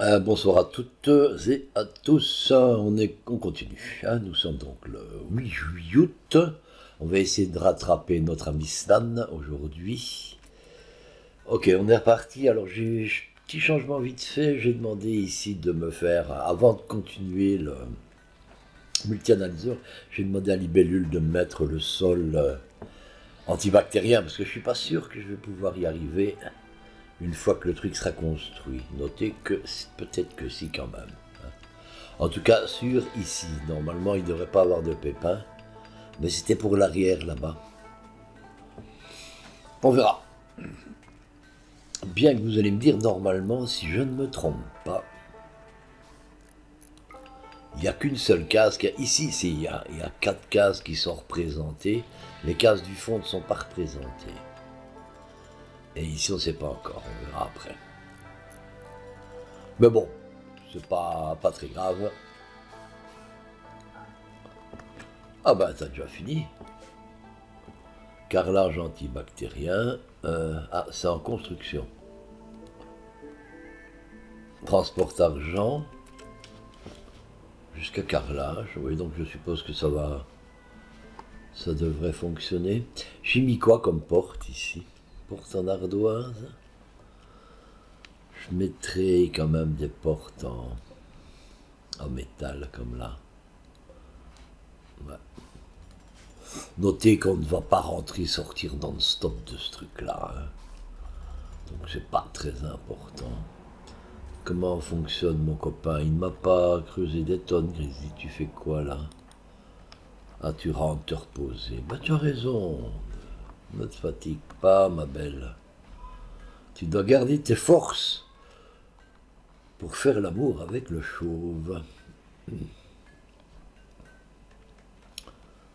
Euh, bonsoir à toutes et à tous. On, est, on continue. hein. Nous sommes donc le 8 juillet août. On va essayer de rattraper notre ami Stan aujourd'hui. Ok, on est reparti. Alors, j'ai petit changement vite fait. J'ai demandé ici de me faire, avant de continuer le multi-analyseur, j'ai demandé à Libellule de mettre le sol euh, antibactérien parce que je suis pas sûr que je vais pouvoir y arriver une fois que le truc sera construit. Notez que peut-être que si quand même. hein. En tout cas, sur ici, normalement il ne devrait pas avoir de pépins, mais c'était pour l'arrière là-bas. On verra. Bien que vous allez me dire, normalement, si je ne me trompe pas, il n'y a qu'une seule case. Ici, il y, il y a quatre cases qui sont représentées. Les cases du fond ne sont pas représentées. Et ici, on ne sait pas encore, on verra après. Mais bon, c'est pas, pas très grave. Ah bah, t'as déjà fini. Carrelage antibactérien. euh, ah, c'est en construction. Transport argent. Jusqu'à carrelage. Oui, donc je suppose que ça va. Ça devrait fonctionner. J'ai mis quoi comme porte ici? Porte en ardoise. Je mettrai quand même des portes en, métal comme là. Notez qu'on ne va pas rentrer sortir dans le stop de ce truc-là. hein. Donc c'est pas très important. Comment fonctionne mon copain? Il m'a pas creusé des tonnes, Grizzly. Tu fais quoi là? Ah, tu rentres te reposer. Bah tu as raison. Ne te fatigue pas, ma belle. Tu dois garder tes forces pour faire l'amour avec le chauve.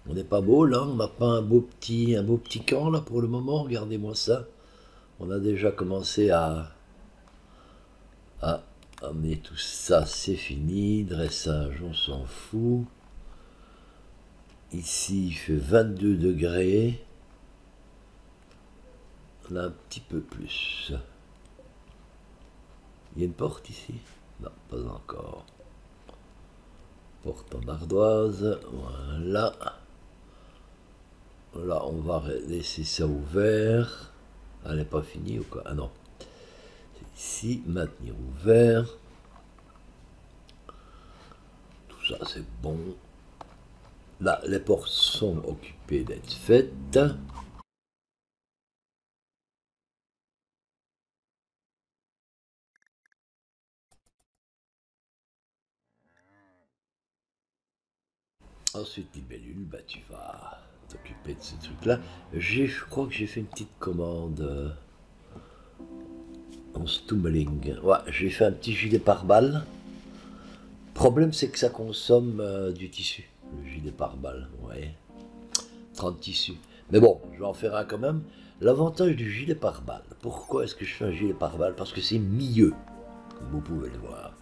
On n'est pas beau là, on n'a pas un beau petit, un beau petit camp là pour le moment. Regardez-moi ça. On a déjà commencé à, à amener tout ça. C'est fini. Dressage, on s'en fout. Ici, il fait 22 degrés. On a un petit peu plus. Il y a une porte ici? Non, pas encore. Porte en ardoise. Voilà. Là, on va laisser ça ouvert. Elle n'est pas finie ou quoi? Ah non. Ici, maintenir ouvert. Tout ça, c'est bon. Là, les portes sont occupées d'être faites. Ensuite, libellule, bah, tu vas t'occuper de ce truc-là. Je crois que j'ai fait une petite commande euh, en stummeling. Ouais, j'ai fait un petit gilet pare-balles. Problème, c'est que ça consomme euh, du tissu, le gilet pare-balles. Ouais, 30 tissus. Mais bon, je vais en faire un quand même. L'avantage du gilet pare-balles, pourquoi est-ce que je fais un gilet pare-balles? Parce que c'est milieu, comme vous pouvez le voir.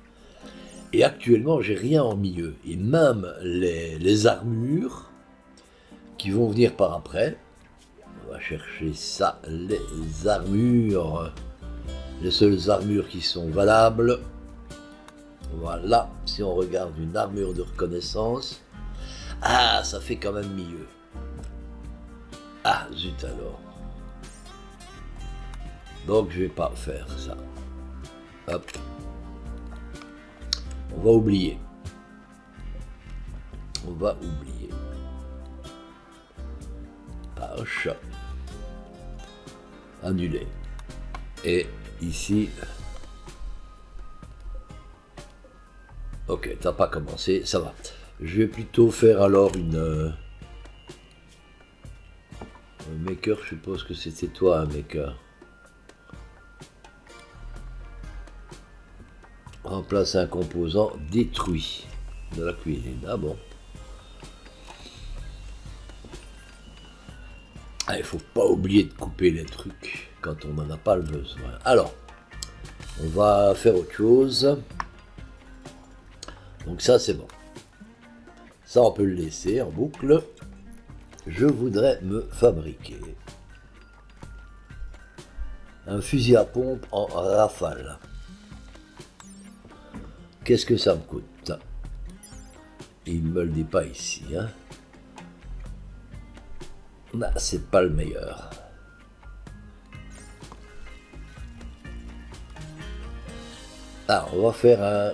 Et actuellement, j'ai rien en milieu. Et même les, armures qui vont venir par après, on va chercher ça, les armures, les seules armures qui sont valables. Voilà, si on regarde une armure de reconnaissance, ah, ça fait quand même milieu. Ah, zut alors. Donc je vais pas faire ça. Hop. On va oublier. On va oublier. Page. Annuler. Et ici. Ok, t'as pas commencé, ça va. Je vais plutôt faire alors une. euh, Un maker, je suppose que c'était toi un maker. Remplace un composant détruit de la cuisine. Ah bon Ah, il faut pas oublier de couper les trucs quand on n'en a pas le besoin. Alors, on va faire autre chose. Donc ça, c'est bon. Ça, on peut le laisser en boucle. Je voudrais me fabriquer un fusil à pompe en rafale. Qu'est-ce que ça me coûte Il me le dit pas ici. Hein bah, c'est pas le meilleur. Ah, on va faire un...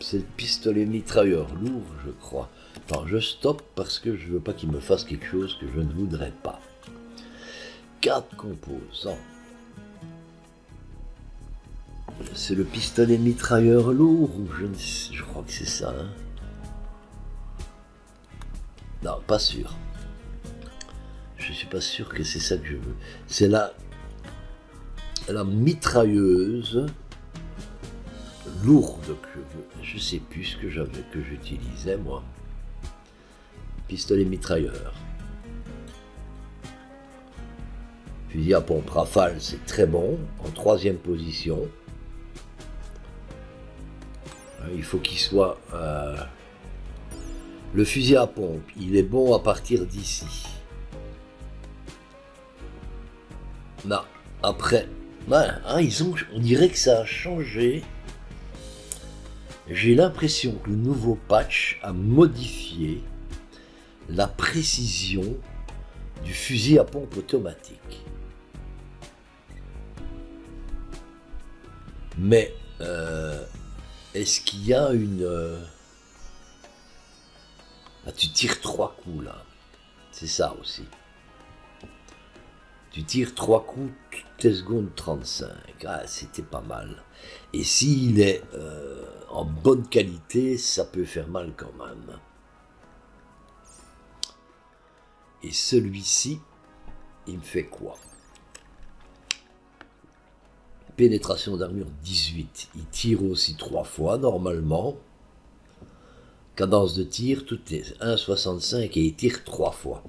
C'est le pistolet mitrailleur lourd, je crois. Attends, je stoppe parce que je veux pas qu'il me fasse quelque chose que je ne voudrais pas. Quatre composants. C'est le pistolet mitrailleur lourd ou je ne sais, je crois que c'est ça. Hein. non, pas sûr. Je suis pas sûr que c'est ça que je veux. C'est la la mitrailleuse lourde que je veux. Je sais plus ce que j'avais que j'utilisais moi. Pistolet mitrailleur. Fusil à pompe rafale, c'est très bon. En troisième position. Hein, il faut qu'il soit... Euh, le fusil à pompe, il est bon à partir d'ici. Non, après... Hein, ils ont, on dirait que ça a changé. J'ai l'impression que le nouveau patch a modifié la précision du fusil à pompe automatique. Mais euh, est-ce qu'il y a une... Euh, ah, tu tires trois coups là. C'est ça aussi. Tu tires trois coups toutes les secondes 35. Ah, c'était pas mal. Et s'il est euh, en bonne qualité, ça peut faire mal quand même. Et celui-ci, il me fait quoi? Pénétration d'armure 18. Il tire aussi trois fois normalement. Cadence de tir, tout est 1,65 et il tire trois fois.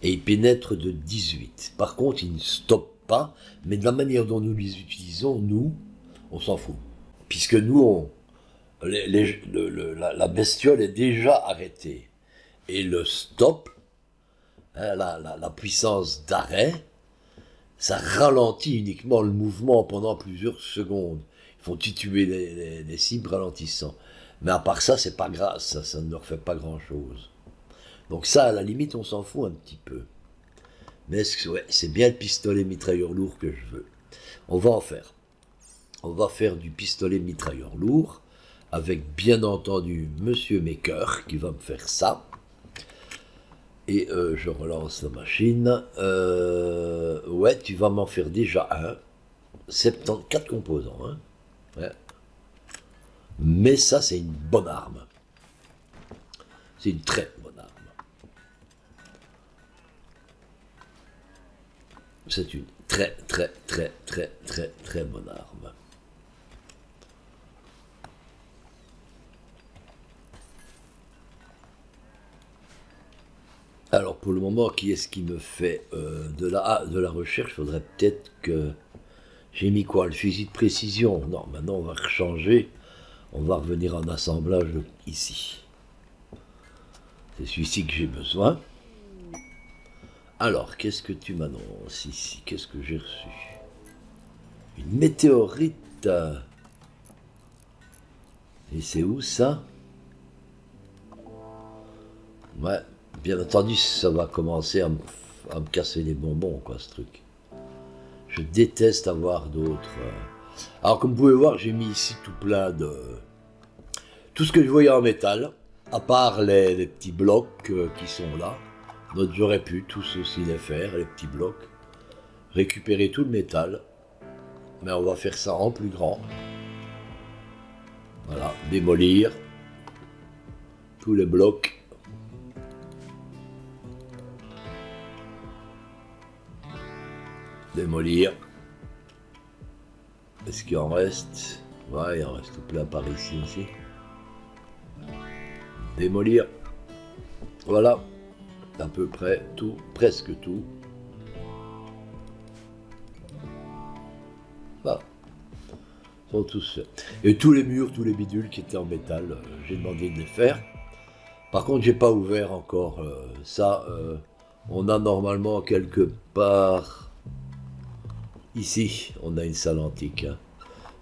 Et il pénètre de 18. Par contre, il ne stoppe pas, mais de la manière dont nous les utilisons, nous, on s'en fout. Puisque nous, on, la, bestiole est déjà arrêtée. Et le stop, hein, la, puissance d'arrêt, ça ralentit uniquement le mouvement pendant plusieurs secondes. Il faut tituber les, les, cibles ralentissant. Mais à part ça, c'est pas grave, ça, ne leur fait pas grand chose. Donc ça, à la limite, on s'en fout un petit peu. Mais c'est bien le pistolet mitrailleur lourd que je veux. On va en faire. On va faire du pistolet mitrailleur lourd avec bien entendu Monsieur Maker qui va me faire ça. Euh, je relance la machine. Euh, ouais, tu vas m'en faire déjà un. 74 composants. Hein. Mais ça, c'est une bonne arme. C'est une très bonne arme. C'est une très, très, très, très, très, très bonne arme. Alors pour le moment, qui est-ce qui me fait euh, de, la, ah, de la recherche? Il faudrait peut-être que... J'ai mis quoi? Le fusil de précision Non, maintenant on va changer. On va revenir en assemblage ici. C'est celui-ci que j'ai besoin. Alors, qu'est-ce que tu m'annonces ici? Qu'est-ce que j'ai reçu? Une météorite. Et c'est où ça? Ouais, bien entendu, ça va commencer à me, casser les bonbons, quoi, ce truc. Je déteste avoir d'autres. Euh. Alors, comme vous pouvez voir, j'ai mis ici tout plein de. Tout ce que je voyais en métal, à part les, petits blocs euh, qui sont là. Donc, j'aurais pu tous aussi les faire, les petits blocs. Récupérer tout le métal. Mais on va faire ça en plus grand. Voilà, démolir tous les blocs démolir. Est-ce qu'il en reste? Ouais, il en reste tout plein par ici aussi. Démolir. Voilà. À peu près tout, presque tout. Voilà. Sont tous. Et tous les murs, tous les bidules qui étaient en métal, euh, j'ai demandé de les faire. Par contre, j'ai pas ouvert encore euh, ça. Euh, on a normalement quelque part Ici, on a une salle antique. Hein.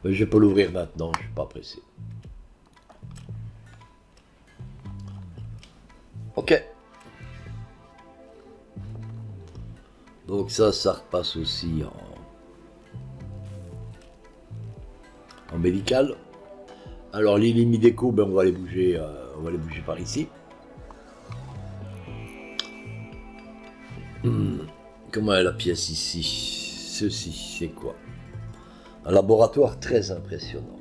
Mais je peux l'ouvrir maintenant, je ne suis pas pressé. Ok. Donc ça, ça repasse aussi en, médical. Alors les limites déco, ben, on va les bouger, euh, on va les bouger par ici. Hmm. Comment est la pièce ici? Ceci, c'est quoi? Un laboratoire très impressionnant.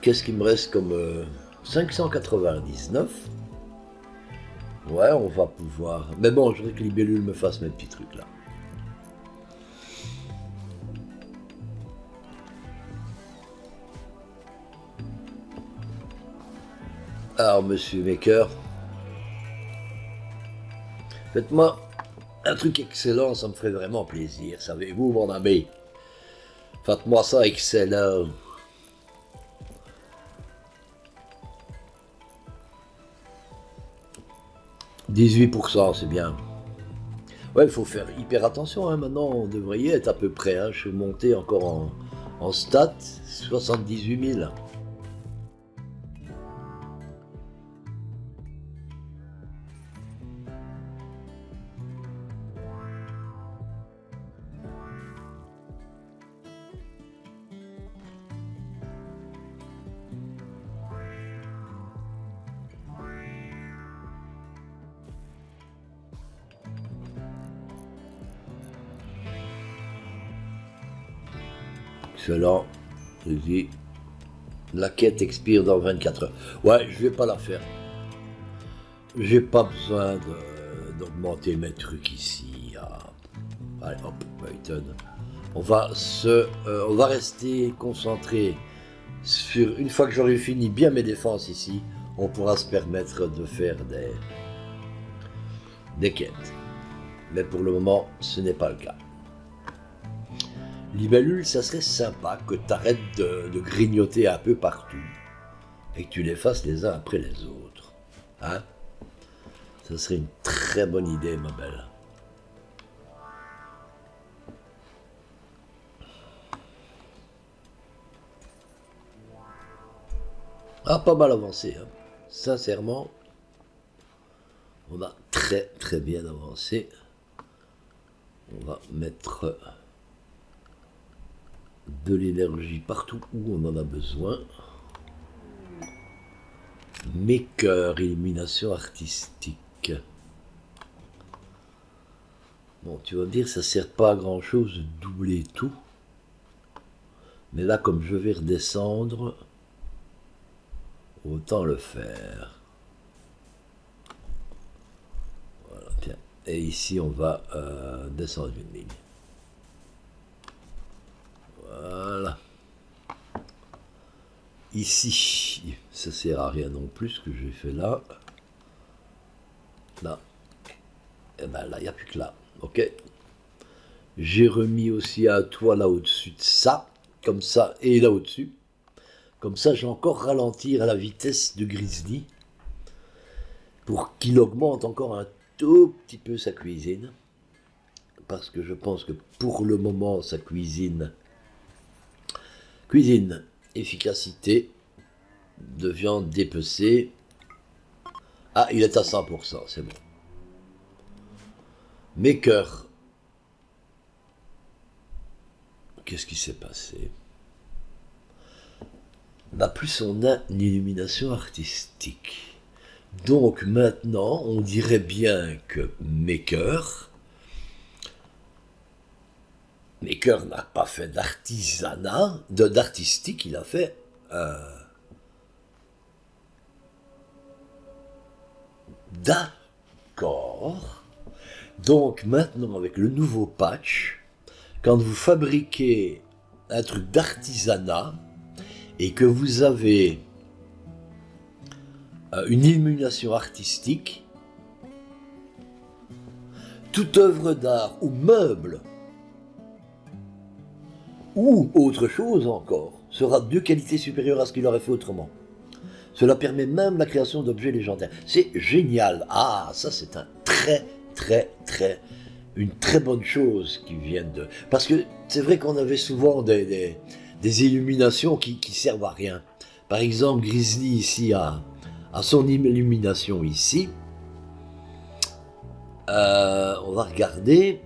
Qu'est-ce qui me reste comme 599 euh, Ouais, on va pouvoir. Mais bon, je voudrais que Libellule me fasse mes petits trucs là. Alors, monsieur Maker, faites-moi un truc excellent, ça me ferait vraiment plaisir, savez-vous, mon ami? Faites-moi ça excellent. 18%, c'est bien. Ouais, il faut faire hyper attention. Hein. Maintenant, on devrait y être à peu près. Hein. Je suis monté encore en, en stats, 78 000. Excellent. La quête expire dans 24 heures. Ouais, je vais pas la faire. J'ai pas besoin d'augmenter mes trucs ici. Ah. Allez, hop, Python. On va se, euh, on va rester concentré sur. Une fois que j'aurai fini bien mes défenses ici, on pourra se permettre de faire des des quêtes. Mais pour le moment, ce n'est pas le cas. Libellule, ça serait sympa que tu arrêtes de, grignoter un peu partout et que tu les fasses les uns après les autres. Hein? Ça serait une très bonne idée, ma belle. Ah, pas mal avancé. Hein. Sincèrement, on a très très bien avancé. On va mettre de l'énergie partout où on en a besoin. Maker, illumination artistique. Bon, tu vas me dire, ça sert pas à grand chose de doubler tout. Mais là, comme je vais redescendre, autant le faire. Tiens. Et ici, on va euh, descendre une ligne. Voilà. Ici, ça sert à rien non plus ce que j'ai fait là. Là. Et eh ben là, il n'y a plus que là. Ok. J'ai remis aussi un toit là au-dessus de ça. Comme ça. Et là au-dessus. Comme ça, j'ai encore ralentir à la vitesse de Grizzly. Pour qu'il augmente encore un tout petit peu sa cuisine. Parce que je pense que pour le moment, sa cuisine Cuisine, efficacité de viande dépecée. Ah, il est à 100%, c'est bon. Maker. Qu'est-ce qui s'est passé? Plus son illumination artistique. Donc maintenant, on dirait bien que Maker Maker n'a pas fait d'artisanat, d'artistique, il a fait euh, D'accord. Donc maintenant, avec le nouveau patch, quand vous fabriquez un truc d'artisanat et que vous avez euh, une illumination artistique, toute œuvre d'art ou meuble ou autre chose encore, sera de qualité supérieure à ce qu'il aurait fait autrement. Cela permet même la création d'objets légendaires. C'est génial. Ah, ça c'est un très, très, très, une très bonne chose qui vient de... Parce que c'est vrai qu'on avait souvent des, des, illuminations qui, servent à rien. Par exemple, Grizzly ici a, son illumination ici. Euh, on va regarder.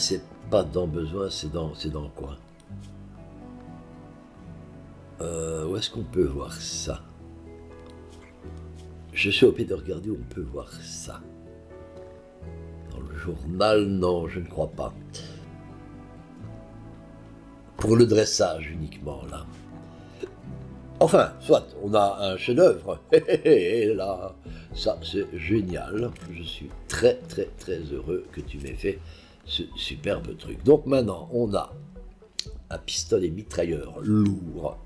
C'est pas dans besoin, c'est dans, c'est dans quoi euh, Où est-ce qu'on peut voir ça? Je suis obligé de regarder où on peut voir ça. Dans le journal, non, je ne crois pas. Pour le dressage uniquement, là. Enfin, soit, on a un chef-d'œuvre. Et là, ça, c'est génial. Je suis très, très, très heureux que tu m'aies fait ce superbe truc. Donc maintenant, on a un pistolet mitrailleur lourd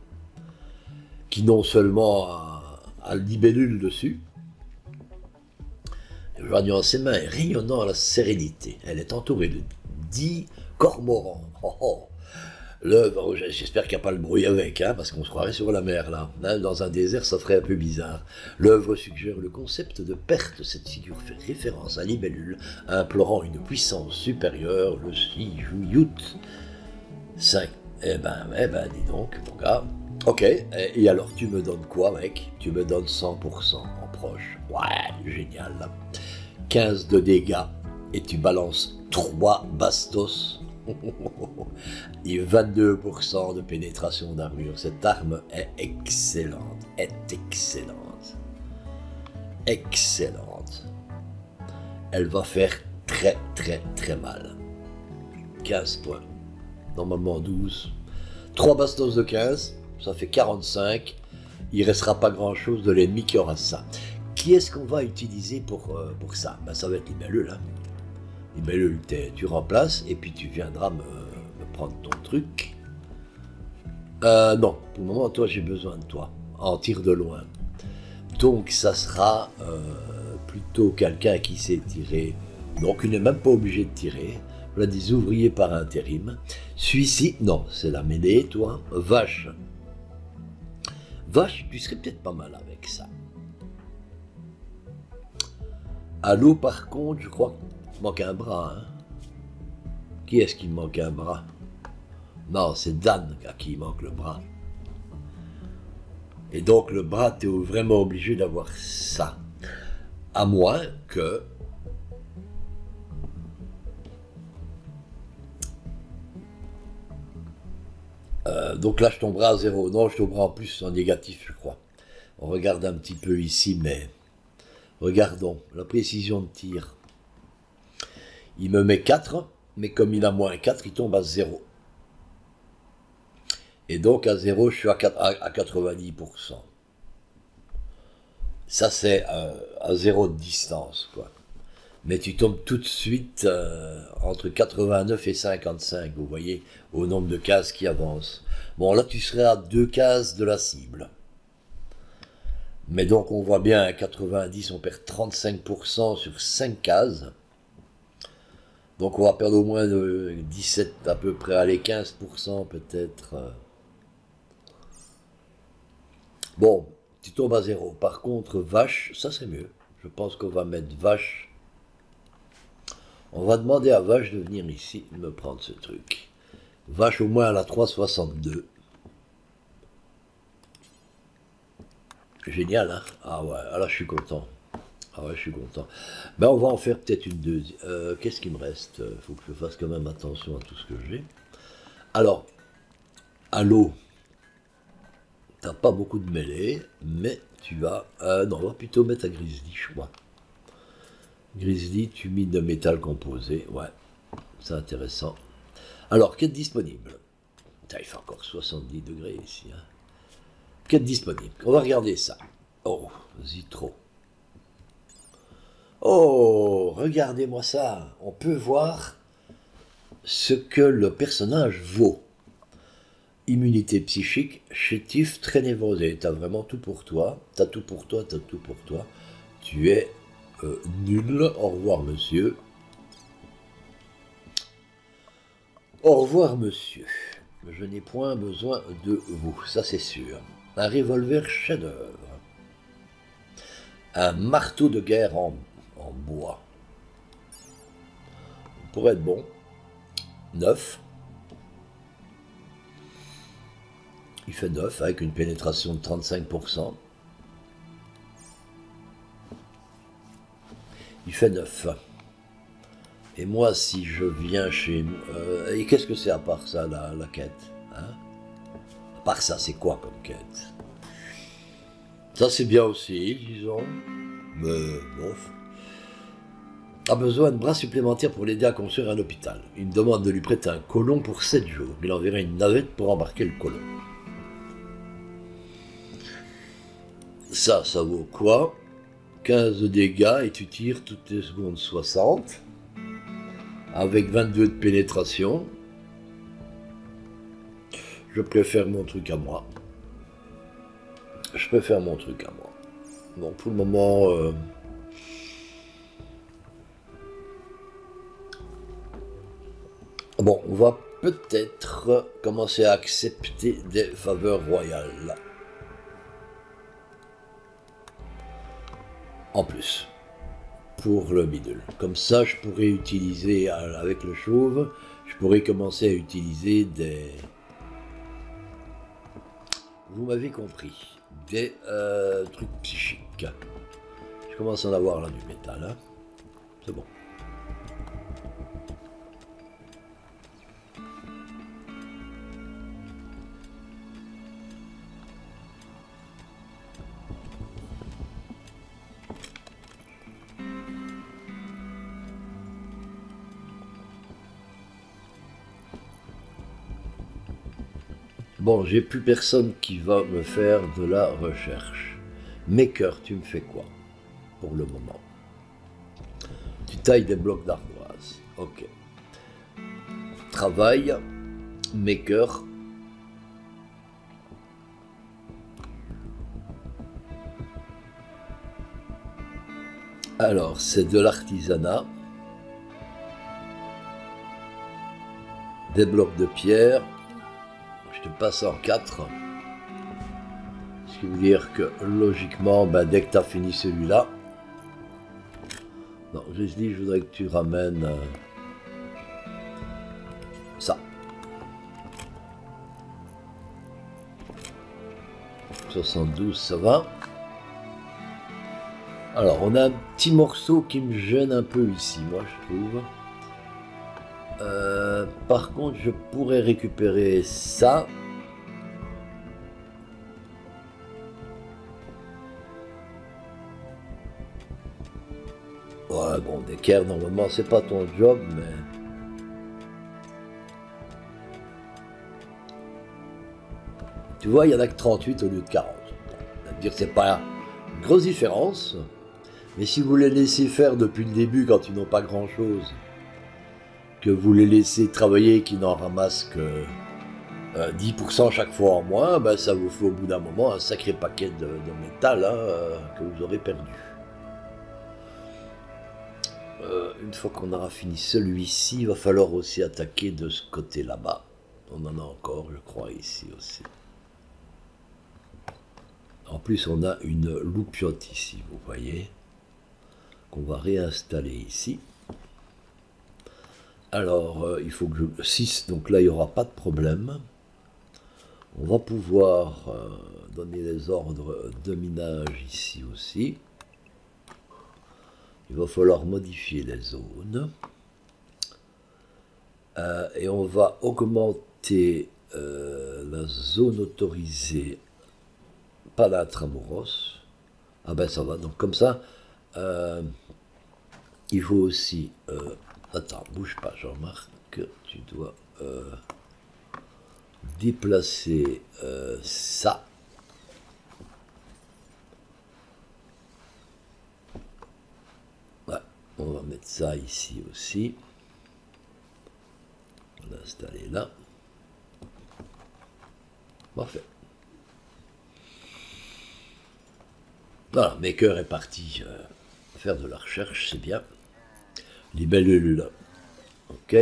qui non seulement a, a libellule dessus, joignant ses mains et rayonnant à la sérénité. Elle est entourée de dix cormorans. Oh, oh. L'œuvre, j'espère qu'il n'y a pas le bruit avec, hein, parce qu'on se croirait sur la mer là. Hein, dans un désert, ça ferait un peu bizarre. L'œuvre suggère le concept de perte. Cette figure fait référence à Libellule, implorant une puissance supérieure, le Siyut 5. Eh ben, eh ben, dis donc, mon gars. Ok, et alors tu me donnes quoi, mec? Tu me donnes 100% en proche. Ouais, génial. 15 de dégâts, et tu balances 3 bastos et 22% de pénétration d'armure. Cette arme est excellente, est excellente. Excellente. Elle va faire très très très mal. 15 points. Normalement 12. 3 bastos de 15, ça fait 45. Il restera pas grand chose de l'ennemi qui aura ça. Qui est-ce qu'on va utiliser pour, euh, pour ça? Ben, Ça va être les là. Les tu remplaces et puis tu viendras me, prendre ton truc. Euh, non, pour le moment, toi, j'ai besoin de toi, en tir de loin. Donc, ça sera euh, plutôt quelqu'un qui sait tirer. Donc, il n'est même pas obligé de tirer. Voilà des ouvriers par intérim. Celui-ci, non, c'est la mêlée, toi. Vache. Vache, tu serais peut-être pas mal avec ça. Allô, par contre, je crois manque un bras. Hein. Qui est-ce qui manque un bras? Non, c'est Dan à qui il manque le bras. Et donc le bras, tu es vraiment obligé d'avoir ça. À moins que... Euh, donc là, je tomberai à zéro. Non, je tomberai en plus en négatif, je crois. On regarde un petit peu ici, mais regardons la précision de tir. Il me met 4, mais comme il a moins 4, il tombe à 0. Et donc à zéro, je suis à, 90%. Ça, c'est euh, à zéro de distance, quoi. Mais tu tombes tout de suite euh, entre 89 et 55, vous voyez, au nombre de cases qui avancent. Bon, là, tu serais à deux cases de la cible. Mais donc, on voit bien, à 90, on perd 35% sur 5 cases. Donc, on va perdre au moins de 17 à peu près, allez, 15% peut-être. Euh. Bon, tu tombes à zéro. Par contre, vache, ça c'est mieux. Je pense qu'on va mettre vache. On va demander à vache de venir ici me prendre ce truc. Vache au moins à la 362. Génial, hein? Ah ouais, ah là je suis content. Ah ouais, je suis content. Ben on va en faire peut-être une deuxième. Euh, qu'est-ce qui me reste? Il faut que je fasse quand même attention à tout ce que j'ai. Alors, allô? T'as pas beaucoup de mêlée, mais tu as... Euh, non, on va plutôt mettre à Grizzly, je crois. Grizzly, tu mines de métal composé. Ouais, c'est intéressant. Alors, quête disponible? il fait encore 70 degrés ici. Hein. Quête disponible? On va regarder ça. Oh, trop. Oh, regardez-moi ça. On peut voir ce que le personnage vaut immunité psychique, chétif, très névrosé. T'as vraiment tout pour toi. T'as tout pour toi, t'as tout pour toi. Tu es euh, nul. Au revoir, monsieur. Au revoir, monsieur. Je n'ai point besoin de vous, ça c'est sûr. Un revolver chef-d'œuvre. Un marteau de guerre en, en bois. Pour être bon. Neuf. Il fait 9 avec une pénétration de 35%. Il fait 9. Et moi, si je viens chez... Euh, et qu'est-ce que c'est à part ça, la, quête hein? À part ça, c'est quoi comme quête? Ça, c'est bien aussi, disons. Mais, bon... A besoin de bras supplémentaires pour l'aider à construire un hôpital. Il demande de lui prêter un colon pour 7 jours. Il enverra une navette pour embarquer le colon. Ça, ça vaut quoi? 15 dégâts et tu tires toutes les secondes 60 avec 22 de pénétration. Je préfère mon truc à moi. Je préfère mon truc à moi. Bon, pour le moment... Euh, bon, on va peut-être commencer à accepter des faveurs royales. En plus pour le middle. Comme ça, je pourrais utiliser, euh, avec le chauve, je pourrais commencer à utiliser des... Vous m'avez compris, des euh, trucs psychiques. Je commence à en avoir là du métal. Hein. C'est bon. Bon, j'ai plus personne qui va me faire de la recherche. Maker, tu me fais quoi pour le moment? Tu tailles des blocs d'ardoise. Ok. Travail. Maker. Alors, c'est de l'artisanat. Des blocs de pierre tu passes en 4. Ce qui veut dire que logiquement, ben, dès que tu as fini celui-là, non, je je voudrais que tu ramènes euh, ça. 72, ça va. Alors, on a un petit morceau qui me gêne un peu ici, moi, je trouve. Euh, par contre, je pourrais récupérer ça. Ouais, bon, d'équerre, normalement, c'est pas ton job, mais... Tu vois, il y en a que 38 au lieu de 40. dire c'est pas une grosse différence. Mais si vous les laissez faire depuis le début quand ils n'ont pas grand-chose, que vous les laissez travailler qui n'en ramassent que 10% euh, chaque fois en moins, ben ça vous fait au bout d'un moment un sacré paquet de, métal hein, euh, que vous aurez perdu. Euh, une fois qu'on aura fini celui-ci, il va falloir aussi attaquer de ce côté là-bas. On en a encore, je crois, ici aussi. En plus, on a une loupiote ici, vous voyez, qu'on va réinstaller ici. Alors, euh, il faut que je... 6, donc là, il n'y aura pas de problème. On va pouvoir euh, donner les ordres de minage ici aussi. Il va falloir modifier les zones. Euh, et on va augmenter la zone autorisée pas l'intramuros. Ah ben ça va, donc comme ça, il faut aussi Attends, bouge pas, Jean-Marc. Tu dois euh, déplacer euh, ça. Ouais, on va mettre ça ici aussi. On va l'installer là. Parfait. Voilà, Maker est parti euh, faire de la recherche, c'est bien libellule. OK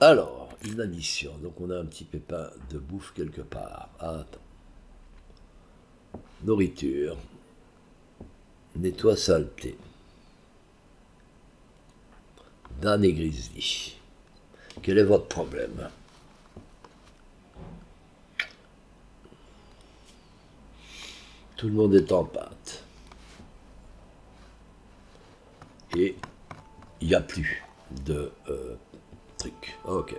Alors, une mission. Donc on a un petit pépin de bouffe quelque part. attends. Nourriture. Nettoie saleté. Dan et. Quel est votre problème? Tout le monde est en pâte. Et il n'y a plus de euh, trucs. Ok.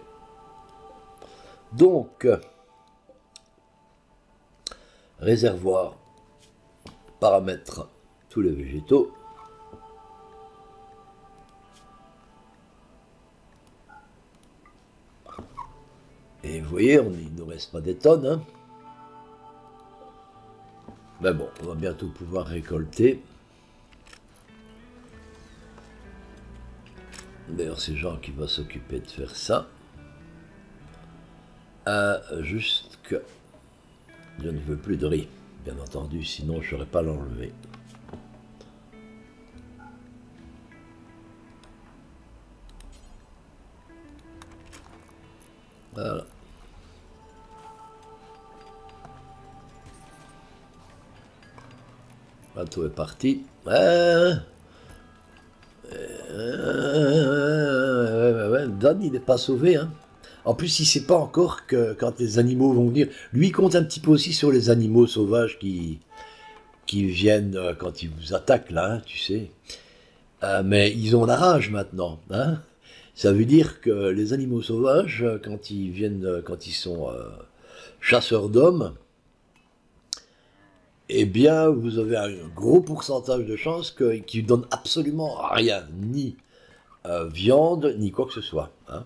Donc, réservoir, paramètres, tous les végétaux. Et vous voyez, il ne nous reste pas des tonnes. Hein. Mais bon, on va bientôt pouvoir récolter. D'ailleurs, c'est Jean qui va s'occuper de faire ça. Euh, juste que je ne veux plus de riz, bien entendu, sinon je n'aurais pas l'enlever. Voilà. Bateau est parti. Dan, il n'est pas sauvé. Hein. En plus, il ne sait pas encore que quand les animaux vont venir, lui il compte un petit peu aussi sur les animaux sauvages qui, qui viennent euh, quand ils vous attaquent, là, hein, tu sais. Euh, mais ils ont la rage maintenant. Hein. Ça veut dire que les animaux sauvages, quand ils viennent, quand ils sont euh, chasseurs d'hommes, eh bien, vous avez un gros pourcentage de chances qu'ils ne donnent absolument rien, ni viande, ni quoi que ce soit. Hein.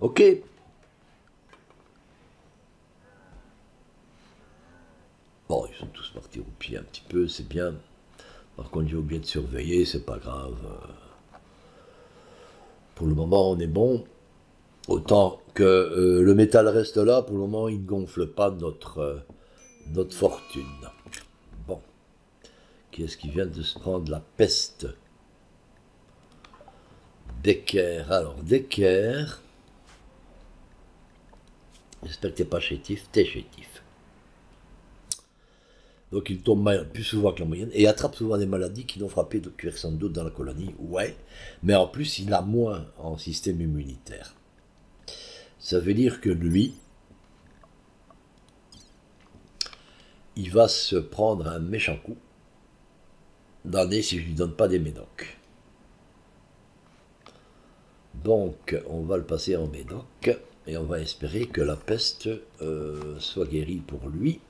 Ok. Bon, ils sont tous partis au pied un petit peu, c'est bien. Par contre, j'ai oublié de surveiller, c'est pas grave. Pour le moment, on est bon. Autant que euh, le métal reste là, pour le moment, il ne gonfle pas notre, euh, notre fortune. Bon. Qui est-ce qui vient de se prendre la peste? D'équerre. Alors, d'équerre. J'espère que t'es pas chétif, t'es chétif. Donc il tombe plus souvent que la moyenne et attrape souvent des maladies qui l'ont frappé de cuir sans doute dans la colonie. Ouais, mais en plus il a moins en système immunitaire. Ça veut dire que lui, il va se prendre un méchant coup d'année si je lui donne pas des médocs. Donc on va le passer en médoc et on va espérer que la peste euh, soit guérie pour lui.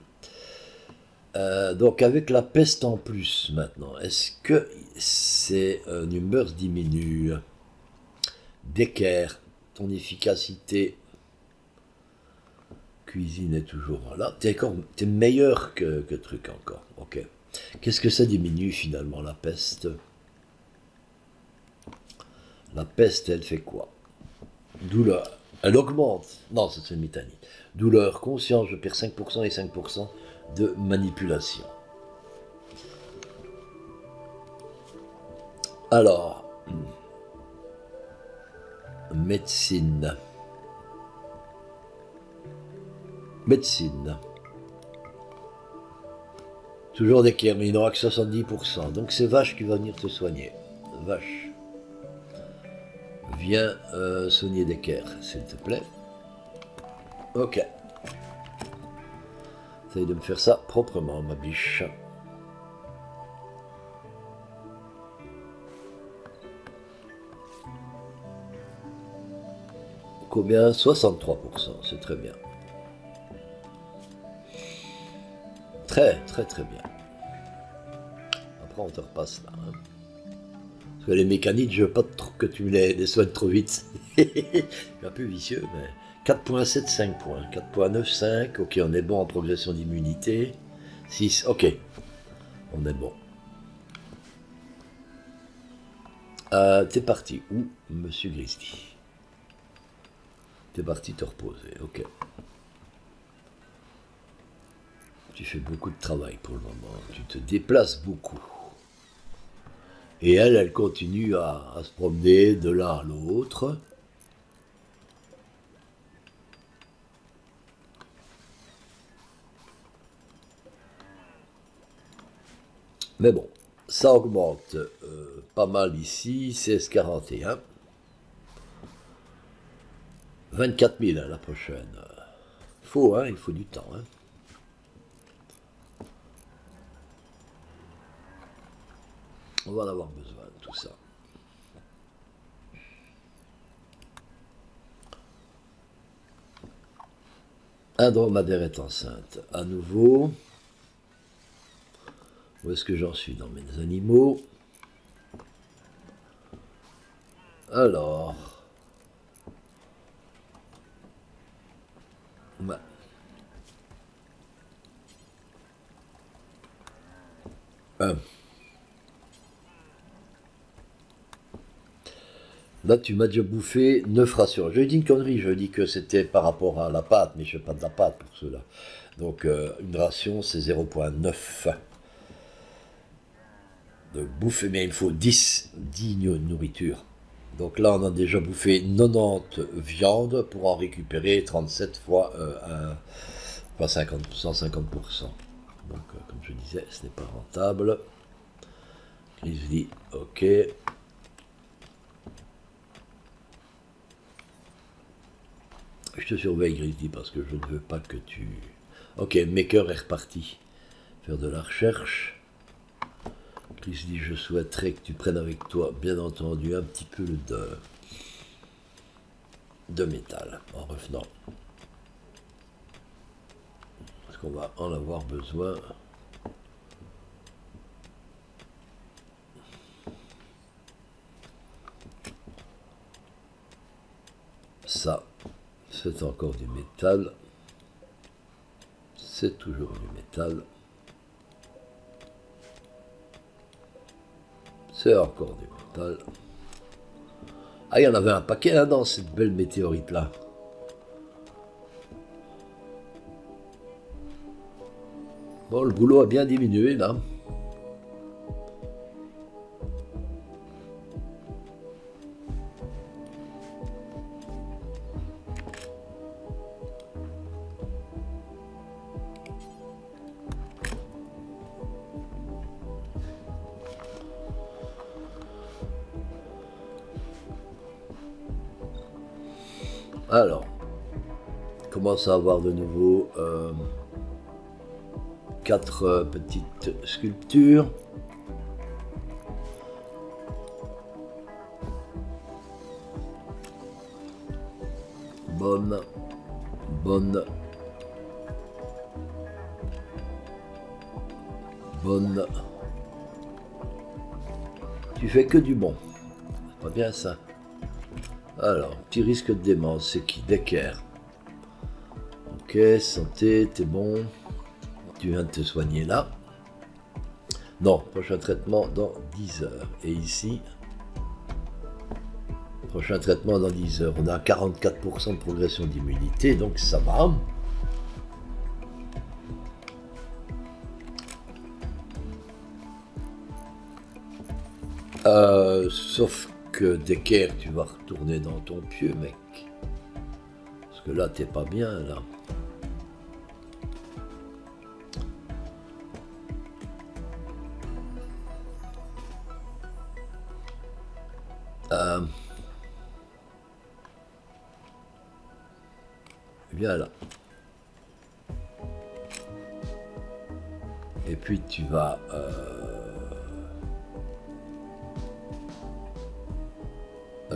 Euh, donc avec la peste en plus maintenant, est-ce que ces euh, diminuent? D'équerre, ton efficacité cuisine est toujours là. T'es, es meilleur que, truc encore. Ok. Qu'est-ce que ça diminue finalement la peste? La peste, elle fait quoi? Douleur. Elle augmente. Non, c'est une mitanie. Douleur, conscience, je perds 5% et 5% de manipulation. Alors, médecine. Médecine. Toujours des mais il n'aura que 70%. Donc c'est Vache qui va venir te soigner. Vache. Viens euh, soigner d'équerre, s'il te plaît. Ok. Essaye de me faire ça proprement, ma biche. Combien? 63%, c'est très bien. Très, très, très bien. Après, on te repasse là. Hein. Parce que les mécaniques, je veux pas que tu me les, soignes trop vite. C'est un peu vicieux, mais 4.75 points. 4.95, ok, on est bon en progression d'immunité. 6, ok. On est bon. Euh, T'es parti où, monsieur Grizzly? T'es parti te reposer, ok. Tu fais beaucoup de travail pour le moment. Tu te déplaces beaucoup. Et elle, elle continue à, se promener de l'un à l'autre. Mais bon, Ça augmente euh, pas mal ici, 16,41. 24 000 à la prochaine. Faut, hein, il faut du temps. Hein. On va en avoir besoin de tout ça. Un dromadaire est enceinte. À nouveau, où est-ce que j'en suis dans mes animaux? Alors, bah. Là, tu m'as déjà bouffé 9 rations. Je dis une connerie, je dis que c'était par rapport à la pâte, mais je ne fais pas de la pâte pour cela. Donc, euh, une ration, c'est 0,9 de bouffer, mais il faut 10 dignes nourriture. Donc là, on a déjà bouffé 90 viandes pour en récupérer 37 fois euh, un, 50, 150%. Donc, euh, comme je disais, ce n'est pas rentable. Chris dit, ok, Je te surveille, Grizzly, parce que je ne veux pas que tu... Ok, Maker est reparti. Faire de la recherche. Grizzly, je souhaiterais que tu prennes avec toi, bien entendu, un petit peu de, de métal, en revenant. Parce qu'on va en avoir besoin. Ça, c'est encore du métal. C'est toujours du métal. C'est encore du métal. Ah, il y en avait un paquet là dans cette belle météorite là. Bon, le boulot a bien diminué là. À avoir de nouveau euh, quatre euh, petites sculptures. Bonne, bonne, bonne. Tu fais que du bon. Pas bien ça. Alors, petit risque de démence, c'est qui? Decker. Ok, santé, t'es bon. Tu viens de te soigner là. Non, prochain traitement dans 10 heures. Et ici, prochain traitement dans 10 heures. On a 44% de progression d'immunité, donc ça va. Euh, sauf que d'équerre tu vas retourner dans ton pieu, mec. Parce que là, t'es pas bien, là. Tu vas... Euh...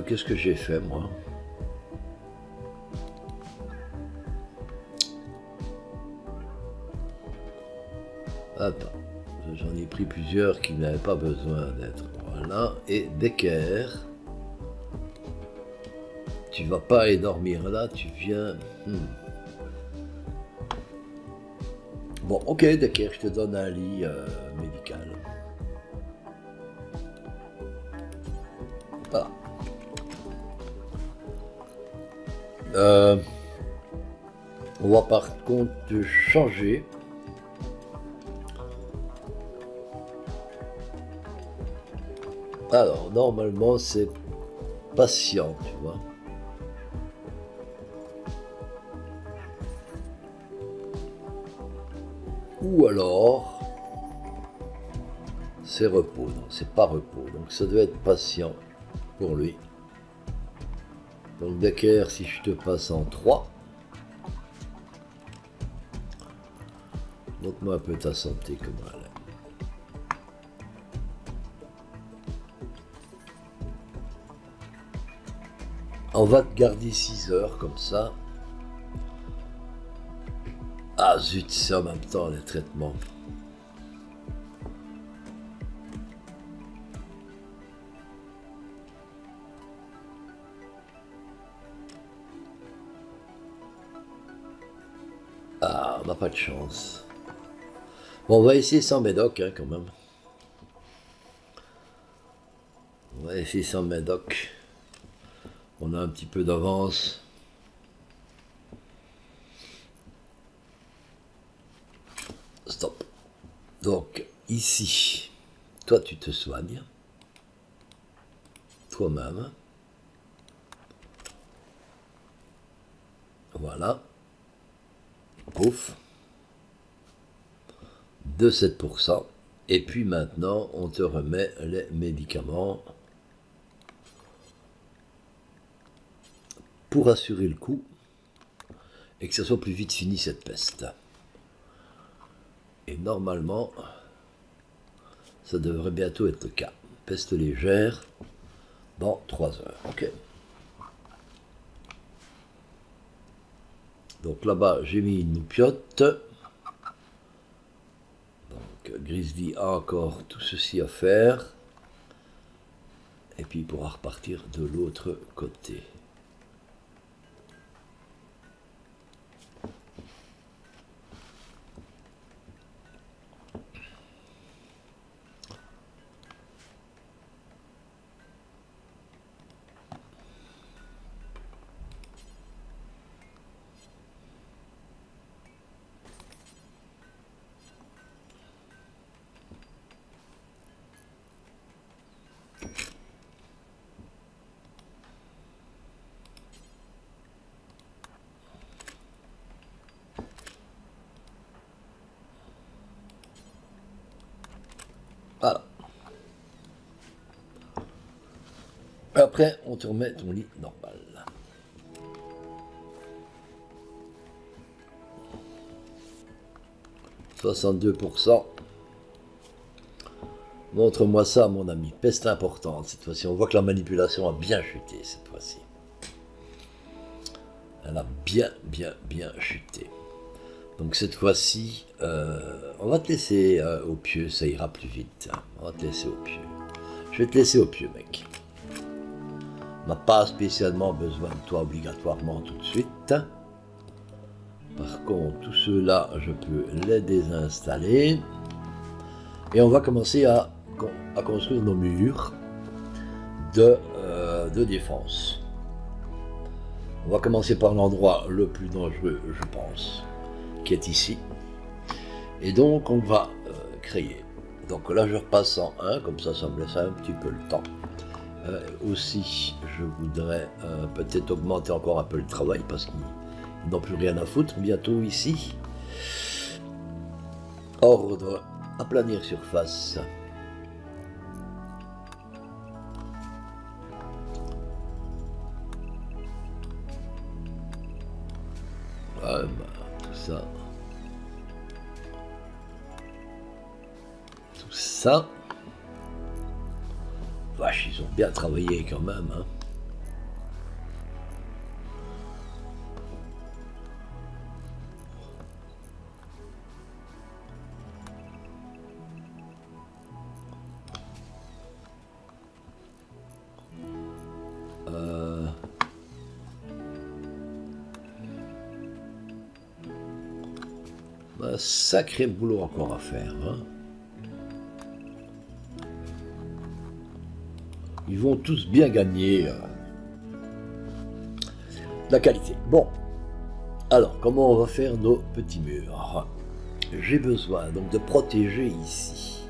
Qu'est-ce que j'ai fait, moi? Attends, j'en ai pris plusieurs qui n'avaient pas besoin d'être. Voilà, et d'équerre. Tu vas pas aller dormir là, tu viens... Hmm. Bon, ok, d'équerre, je te donne un lit euh, médical. Euh, on va par contre changer. Alors, normalement, c'est patient, tu vois. C'est repos, non, c'est pas repos. Donc ça doit être patient pour lui. Donc Decker, si je te passe en 3. Montre-moi un peu ta santé comment elle. On va te garder 6 heures comme ça. Ah zut, c'est en même temps les traitements. Pas de chance. Bon, on va essayer sans médoc, hein, quand même. On va essayer sans médoc. On a un petit peu d'avance. Stop. Donc, ici, toi, tu te soignes. Toi-même. Voilà. De 7%. Et puis maintenant, on te remet les médicaments pour assurer le coup et que ça soit plus vite fini cette peste. Et normalement, ça devrait bientôt être le cas. Peste légère dans 3 heures. Ok. Donc là-bas, j'ai mis une piote. Donc Grizzly a encore tout ceci à faire. Et puis il pourra repartir de l'autre côté. Après, on te remet ton lit normal. « 62%. Montre-moi ça, mon ami. Peste importante cette fois-ci. On voit que la manipulation a bien chuté cette fois-ci. Elle a bien, bien, bien chuté. Donc cette fois-ci, euh, on va te laisser euh, au pieu, ça ira plus vite. On va te laisser au pieu. Je vais te laisser au pieu, mec. Pas spécialement besoin de toi obligatoirement tout de suite. Par contre, tous ceux-là, je peux les désinstaller. Et on va commencer à, construire nos murs de, euh, de défense. On va commencer par l'endroit le plus dangereux, je pense qui est ici. Et donc on va euh, créer. Donc là je repasse en 1, comme ça ça me laisse un petit peu le temps. Euh, aussi je voudrais euh, peut-être augmenter encore un peu le travail parce qu'ils n'ont plus rien à foutre bientôt ici. Ordre, aplanir surface. Ouais, bah, tout ça. ça. Ils ont bien travaillé quand même. Hein. Euh... Sacré boulot encore à faire. Hein. Ils vont tous bien gagner euh, la qualité. Bon, alors comment on va faire nos petits murs? J'ai besoin donc de protéger ici.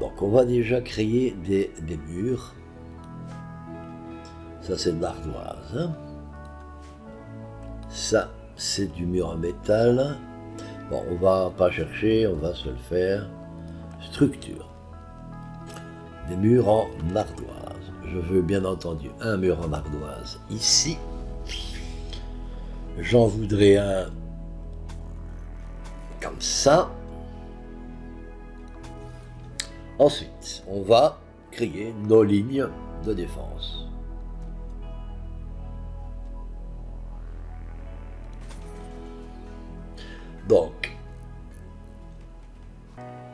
Donc on va déjà créer des, murs. Ça c'est de l'ardoise. Hein. Ça c'est du mur en métal. Bon, on va pas chercher, on va se le faire. Structure. Murs en ardoise. Je veux bien entendu un mur en ardoise ici. J'en voudrais un comme ça. Ensuite, on va créer nos lignes de défense. Donc,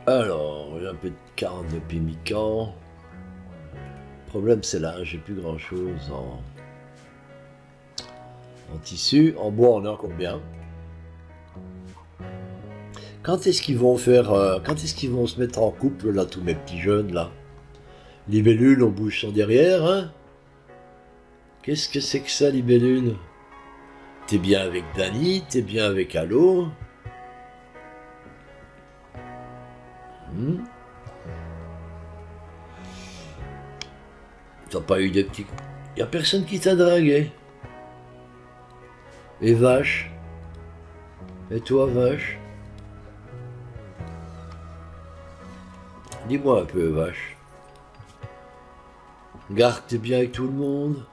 alors, j'ai un peu de 42 pimicans. Problème, c'est là, j'ai plus grand chose en, en tissu. En bois, on a combien quand est-ce qu'ils vont faire. Euh, quand est-ce qu'ils vont se mettre en couple, là, tous mes petits jeunes, là? Libellule, on bouge son derrière, hein? Qu'est-ce que c'est que ça, libellule? T'es bien avec Dany, t'es bien avec Allo. Hmm? T'as pas eu des petits... Y a personne qui t'a dragué. Et vache Et toi, vache Dis-moi un peu, vache. Garde, bien avec tout le monde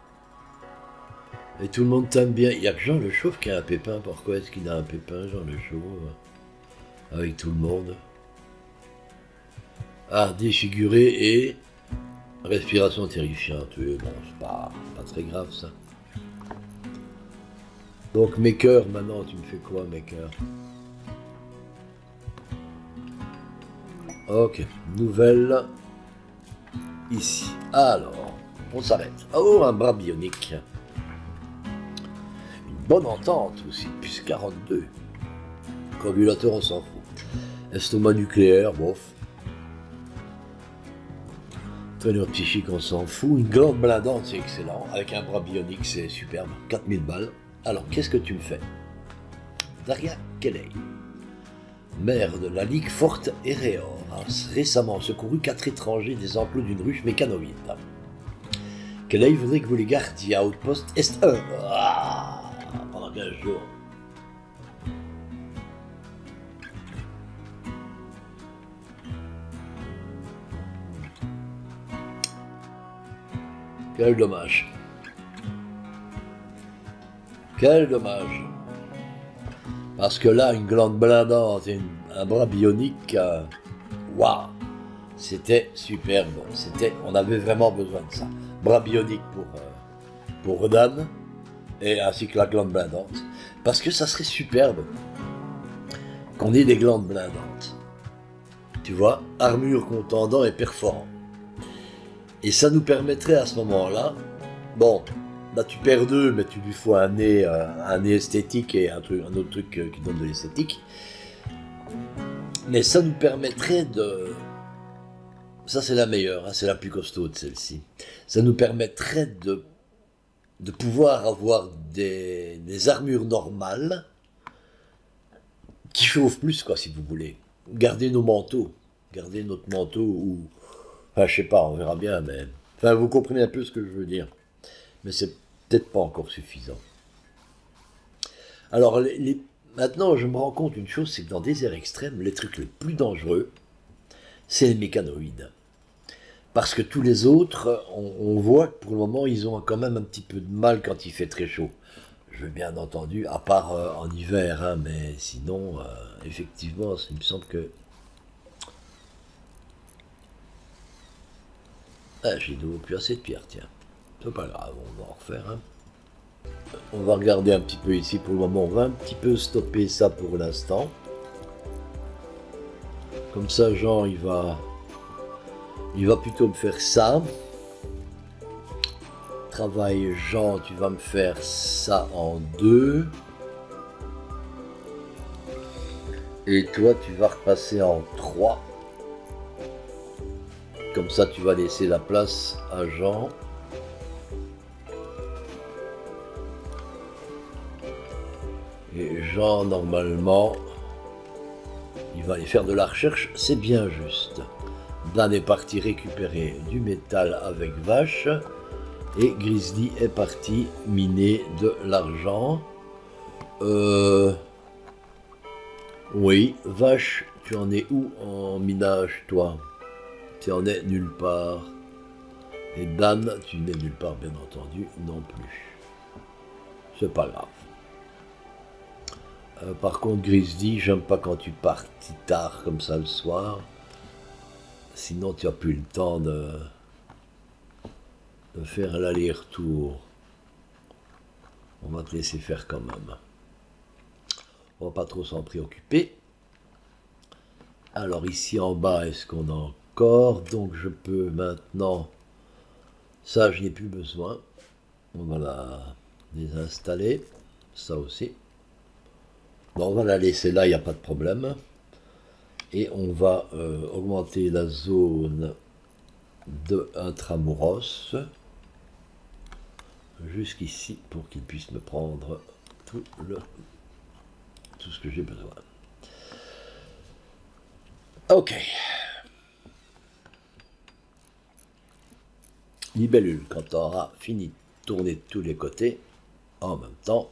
Et tout le monde t'aime bien. Il y a que Jean le Chauve qui a un pépin. Pourquoi est-ce qu'il a un pépin, Jean le Chauve Avec tout le monde? Ah, défiguré et respiration terrifiante. Bon, c'est pas, très grave ça. Donc mes cœurs, maintenant, tu me fais quoi, mes cœurs? Ok, nouvelle ici. Alors, on s'arrête. Oh, un bras bionique. Une bonne entente aussi, plus 42. Coagulateur, on s'en fout. Estomac nucléaire, bof. Traîneur psychique, on s'en fout. Une glande blindante, c'est excellent. Avec un bras bionique, c'est superbe. 4000 balles. Alors, qu'est-ce que tu me fais? Daria Kelly maire de la Ligue Forte et Réor, a récemment secouru quatre étrangers des emplois d'une ruche mécanoïde. Kelly voudrait que vous les gardiez à Outpost Est 1 ah, pendant 15 jours. Quel dommage. Quel dommage. Parce que là, une glande blindante un bras bionique, euh, waouh, c'était superbe. C'était, on avait vraiment besoin de ça. Bras bionique pour, euh, pour et ainsi que la glande blindante. Parce que ça serait superbe qu'on ait des glandes blindantes. Tu vois, armure contendant et perforant. Et ça nous permettrait à ce moment-là, bon, Là, tu perds deux, mais tu lui faut un nez, euh, un nez esthétique et un, truc, un autre truc euh, qui donne de l'esthétique. Mais ça nous permettrait de. Ça, c'est la meilleure, hein, c'est la plus costaud de celle-ci. Ça nous permettrait de, de pouvoir avoir des, des armures normales qui chauffent plus, quoi, si vous voulez. Garder nos manteaux. Garder notre manteau ou. Enfin, je sais pas, on verra bien, mais. Enfin, vous comprenez un peu ce que je veux dire. Mais c'est peut-être pas encore suffisant. Alors, maintenant, je me rends compte d'une chose, c'est que dans des airs extrêmes, les trucs les plus dangereux, c'est les mécanoïdes. Parce que tous les autres, on, voit que pour le moment, ils ont quand même un petit peu de mal quand il fait très chaud. Je veux bien entendu, à part euh, en hiver, hein, mais sinon, euh, effectivement, il me semble que... Ah, j'ai de plus assez de pierre, tiens. C'est pas grave, on va en refaire. On va regarder un petit peu ici pour le moment. On va un petit peu stopper ça pour l'instant. Comme ça, Jean, il va... Il va plutôt me faire ça. Travail, Jean, tu vas me faire ça en deux. Et toi, tu vas repasser en trois. Comme ça, tu vas laisser la place à Jean. Et Jean, normalement, il va aller faire de la recherche, c'est bien juste. Dan est parti récupérer du métal avec Vache. Et Grizzly est parti miner de l'argent. Euh, Oui, vache, tu en es où en minage, toi? Tu en es nulle part. Et Dan, tu n'es nulle part, bien entendu, non plus. C'est pas grave. Euh, par contre, Grizzly, j'aime pas quand tu pars tard comme ça le soir. Sinon, tu as plus le temps de, de faire l'aller-retour. On va te laisser faire quand même. On va pas trop s'en préoccuper. Alors ici en bas, est-ce qu'on a Donc je peux maintenant... Ça, je n'ai plus besoin. On va la désinstaller. Ça aussi. Bon, on va la laisser là, il n'y a pas de problème. Et on va euh, augmenter la zone de intramuros jusqu'ici pour qu'il puisse me prendre tout, le, tout ce que j'ai besoin. Ok. Libellule, quand tu auras fini de tourner tous les côtés, en même temps,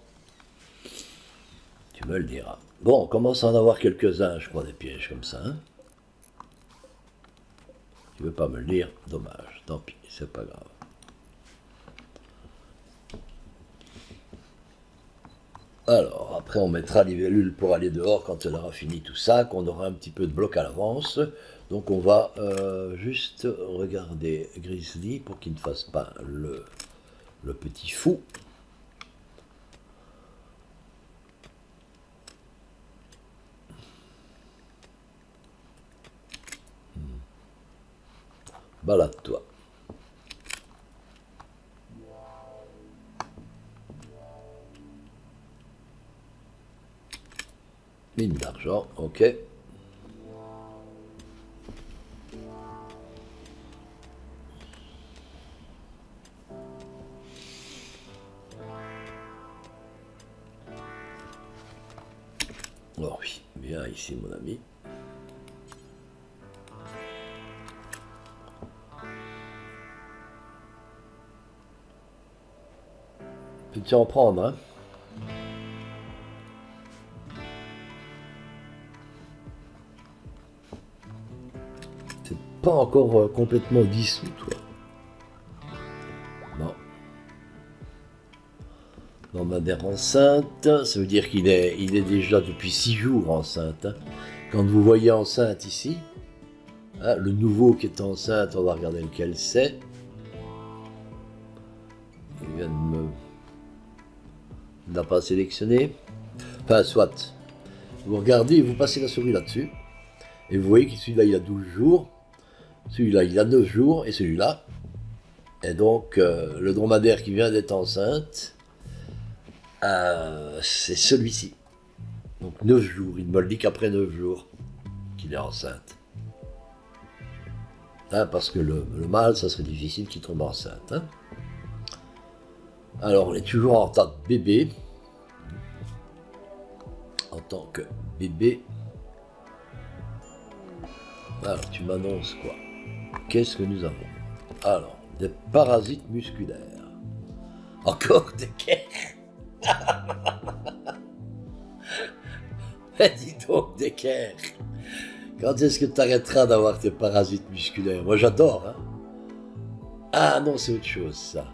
tu me le diras. Bon, on commence à en avoir quelques-uns, je crois, des pièges comme ça. Hein tu veux pas me le dire? Dommage, tant pis, c'est pas grave. Alors, après, on mettra les pour aller dehors quand elle aura fini tout ça, qu'on aura un petit peu de bloc à l'avance. Donc, on va euh, juste regarder Grizzly pour qu'il ne fasse pas le, le petit fou. Hmm. Balade-toi. Mine d'argent, ok. En prendre, hein pas encore euh, complètement dissous, toi. Non. Normandère enceinte, ça veut dire qu'il est, il est déjà depuis six jours enceinte. Hein. Quand vous voyez enceinte ici, hein, le nouveau qui est enceinte, on va regarder lequel c'est. Pas sélectionné. Enfin, soit. Vous regardez, vous passez la souris là-dessus. Et vous voyez que celui-là, il a 12 jours. Celui-là, il a 9 jours, et celui-là. Et donc, euh, le dromadaire qui vient d'être enceinte, euh, c'est celui-ci. Donc 9 jours, il me le dit qu'après 9 jours qu'il est enceinte. Hein, parce que le, mâle, ça serait difficile qu'il tombe enceinte. Hein. Alors, on est toujours en tant que bébé. En tant que bébé. Alors, tu m'annonces quoi Qu'est-ce que nous avons? Alors, des parasites musculaires. Encore des caires. Dis donc, des caires. Quand est-ce que tu arrêteras d'avoir tes parasites musculaires? Moi, j'adore. Hein ah non, c'est autre chose, ça.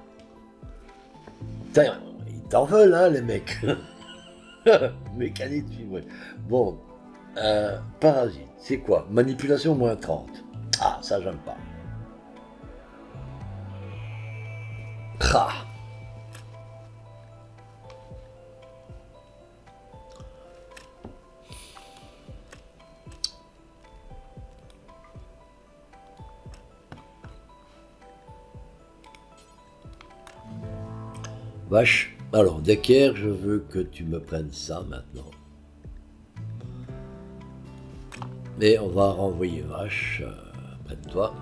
Putain, ils t'en veulent, hein, les mecs. Mécanique, oui. Bon, euh, parasite, c'est quoi? Manipulation moins 30. Ah, ça, j'aime pas. Vache. Alors, d'équerre, je veux que tu me prennes ça maintenant. Mais on va renvoyer vache euh, près de toi.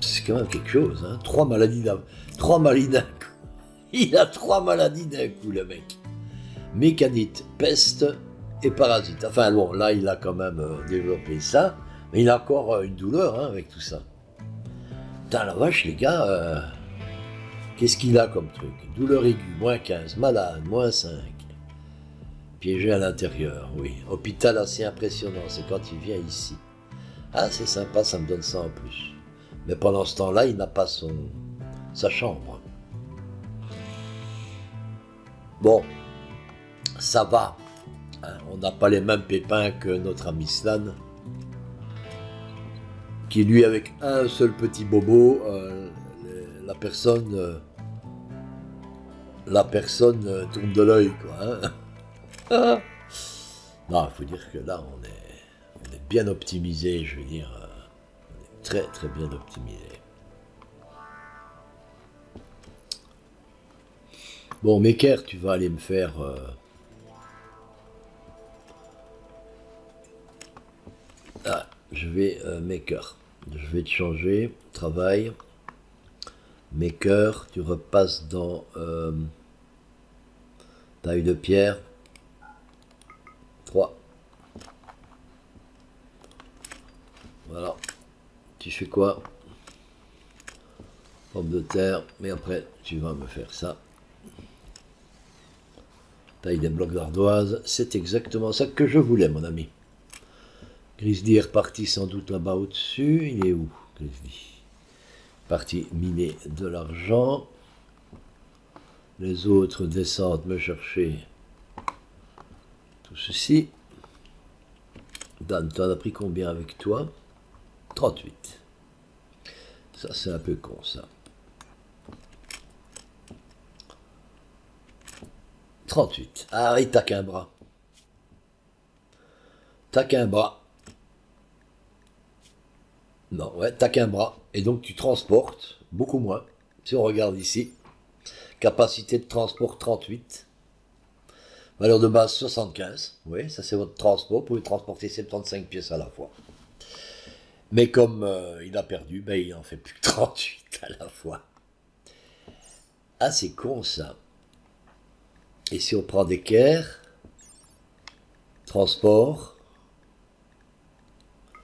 C'est quand même quelque chose, hein. Trois maladies d'un trois maladies d'un coup. Il a trois maladies d'un coup, le mec. Mécanite, peste et parasite. Enfin bon, là, il a quand même euh, développé ça. Mais il a encore euh, une douleur hein, avec tout ça. La vache, les gars. Qu'est-ce qu'il a comme truc? Douleur aiguë, moins 15. Malade, moins 5. Piégé à l'intérieur, oui. Hôpital assez impressionnant, c'est quand il vient ici. Ah, c'est sympa, ça me donne ça en plus. Mais pendant ce temps-là, il n'a pas son sa chambre. Bon, ça va. Hein, on n'a pas les mêmes pépins que notre ami Slan, qui lui, avec un seul petit bobo, euh, la personne, euh, la personne euh, tourne de l'œil, quoi. Hein. non, il faut dire que là, on est, on est bien optimisé, je veux dire, on est très très bien optimisé. Bon, Mecker, tu vas aller me faire... Ah, je vais... Maker. Je vais te changer. Travail. Maker. Tu repasses dans... Euh, taille de pierre. 3. Voilà. Tu fais quoi? Pomme de terre. Mais après, tu vas me faire ça taille des blocs d'ardoise, c'est exactement ça que je voulais, mon ami. Grisdy est reparti sans doute là-bas au-dessus. Il est où, Grisdy? Parti miner de l'argent. Les autres descendent me chercher tout ceci. Dan, tu en as pris combien avec toi? 38. Ça, c'est un peu con, ça. 38. Ah oui, t'as qu'un bras. T'as qu'un bras. Non, ouais, t'as qu'un bras. Et donc tu transportes beaucoup moins. Si on regarde ici, capacité de transport 38. Valeur de base 75. Oui, ça c'est votre transport. Vous pouvez transporter 75 pièces à la fois. Mais comme euh, il a perdu, ben, il en fait plus que 38 à la fois. Ah, c'est con ça. Et si on prend des caires, transport,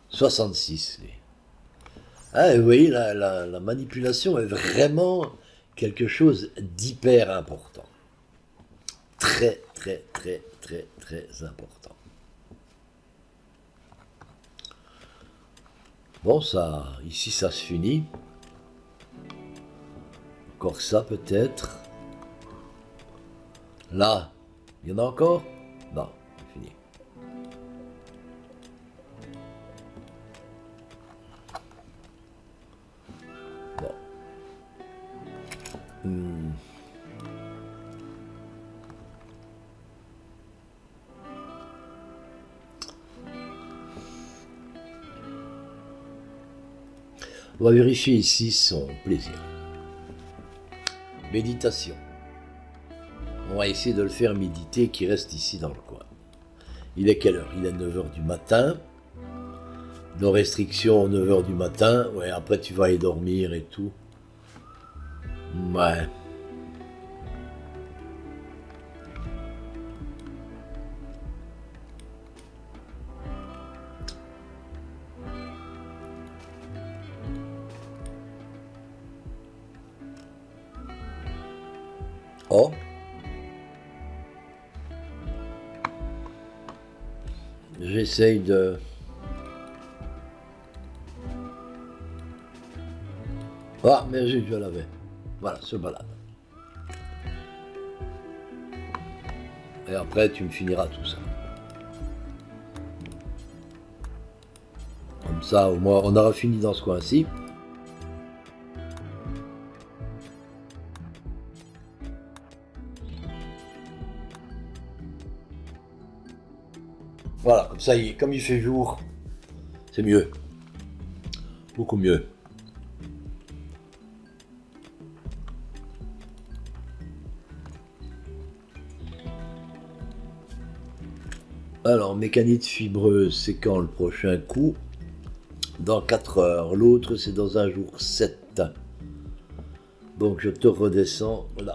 66. Ah oui, la, la, manipulation est vraiment quelque chose d'hyper important. Très, très, très, très, très important. Bon, ça, ici, ça se finit. Encore ça, peut-être. Là, il y en a encore? Hmm. On va vérifier ici son plaisir. Méditation. On va essayer de le faire méditer qui reste ici dans le coin. Il est quelle heure? Il est 9h du matin. Nos restrictions 9h du matin. Après tu vas aller dormir et tout. Ouais. Oh j'essaye de... Ah, mais je l'avais. Voilà, ce balade. Et après, tu me finiras tout ça. Comme ça, au moins, on aura fini dans ce coin-ci. Voilà, comme ça, comme il fait jour, c'est mieux. Beaucoup mieux. Alors, mécanique fibreuse, c'est quand le prochain coup? Dans 4 heures. L'autre, c'est dans un jour 7. Donc, je te redescends là.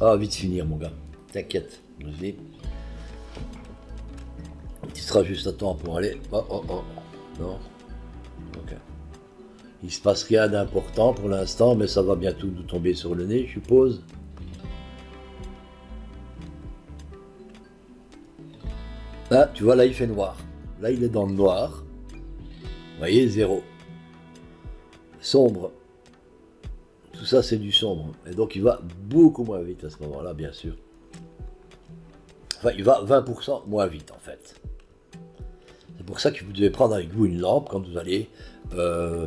Ah, vite finir, mon gars. T'inquiète, vas-y. Tu seras juste à temps pour aller. Oh, oh, oh. Non. Ok. Il se passe rien d'important pour l'instant, mais ça va bientôt nous tomber sur le nez, je suppose. Là, tu vois, là, il fait noir. Là, il est dans le noir. Vous voyez, zéro. Sombre. Tout ça, c'est du sombre. Et donc, il va beaucoup moins vite à ce moment-là, bien sûr. Enfin, il va 20% moins vite, en fait. Pour ça que vous devez prendre avec vous une lampe quand vous allez... Euh,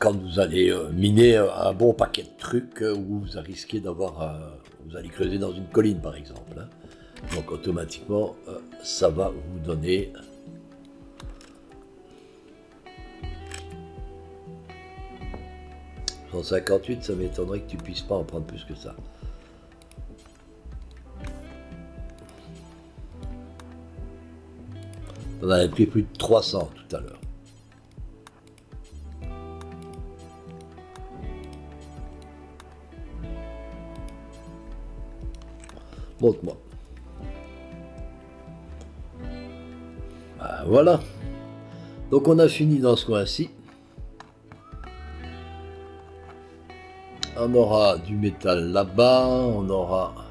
quand vous allez euh, miner un bon paquet de trucs euh, où vous risquez d'avoir... vous allez creuser dans une colline, par exemple. Hein. Donc automatiquement, ça va vous donner « 158, ça m'étonnerait que tu puisses pas en prendre plus que ça. On avait pris plus de 300 tout à l'heure. Montre-moi. voilà. Donc on a fini dans ce coin-ci. On aura du métal là-bas, on aura...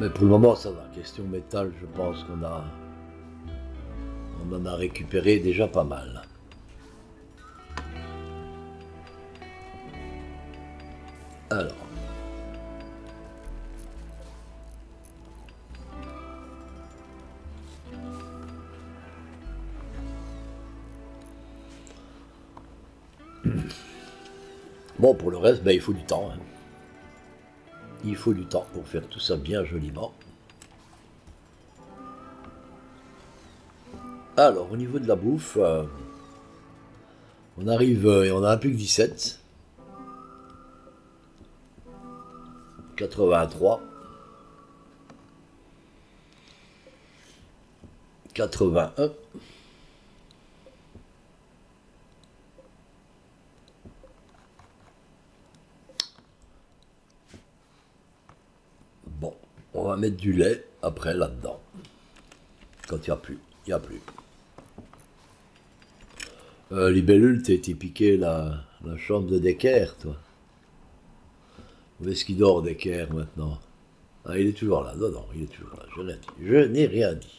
Mais pour le moment ça va. Question métal, je pense qu'on a... On en a récupéré déjà pas mal. Alors. Bon, pour le reste, ben, il faut du temps. Hein. Il faut du temps pour faire tout ça bien joliment. Alors, au niveau de la bouffe, euh, on arrive euh, et on a un plus que 17. 83. 81. On va mettre du lait après là-dedans. Quand il n'y a plus. Il n'y a plus. Euh, libellule, été piqué la, la chambre de Decker, toi. Où est-ce qu'il dort, Decker, maintenant? Ah, il est toujours là. Non, non, il est toujours là. Je l'ai dit. Je n'ai rien dit.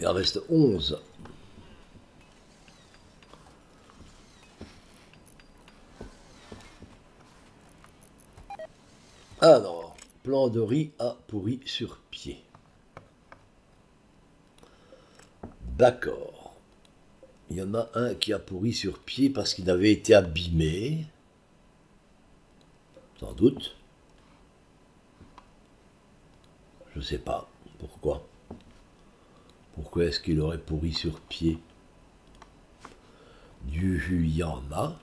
Il en reste 11. Alors, plan de riz à pourri sur pied. D'accord. Il y en a un qui a pourri sur pied parce qu'il avait été abîmé. Sans doute. Je ne sais pas. Pourquoi est-ce qu'il aurait pourri sur pied Du jus, il y en a.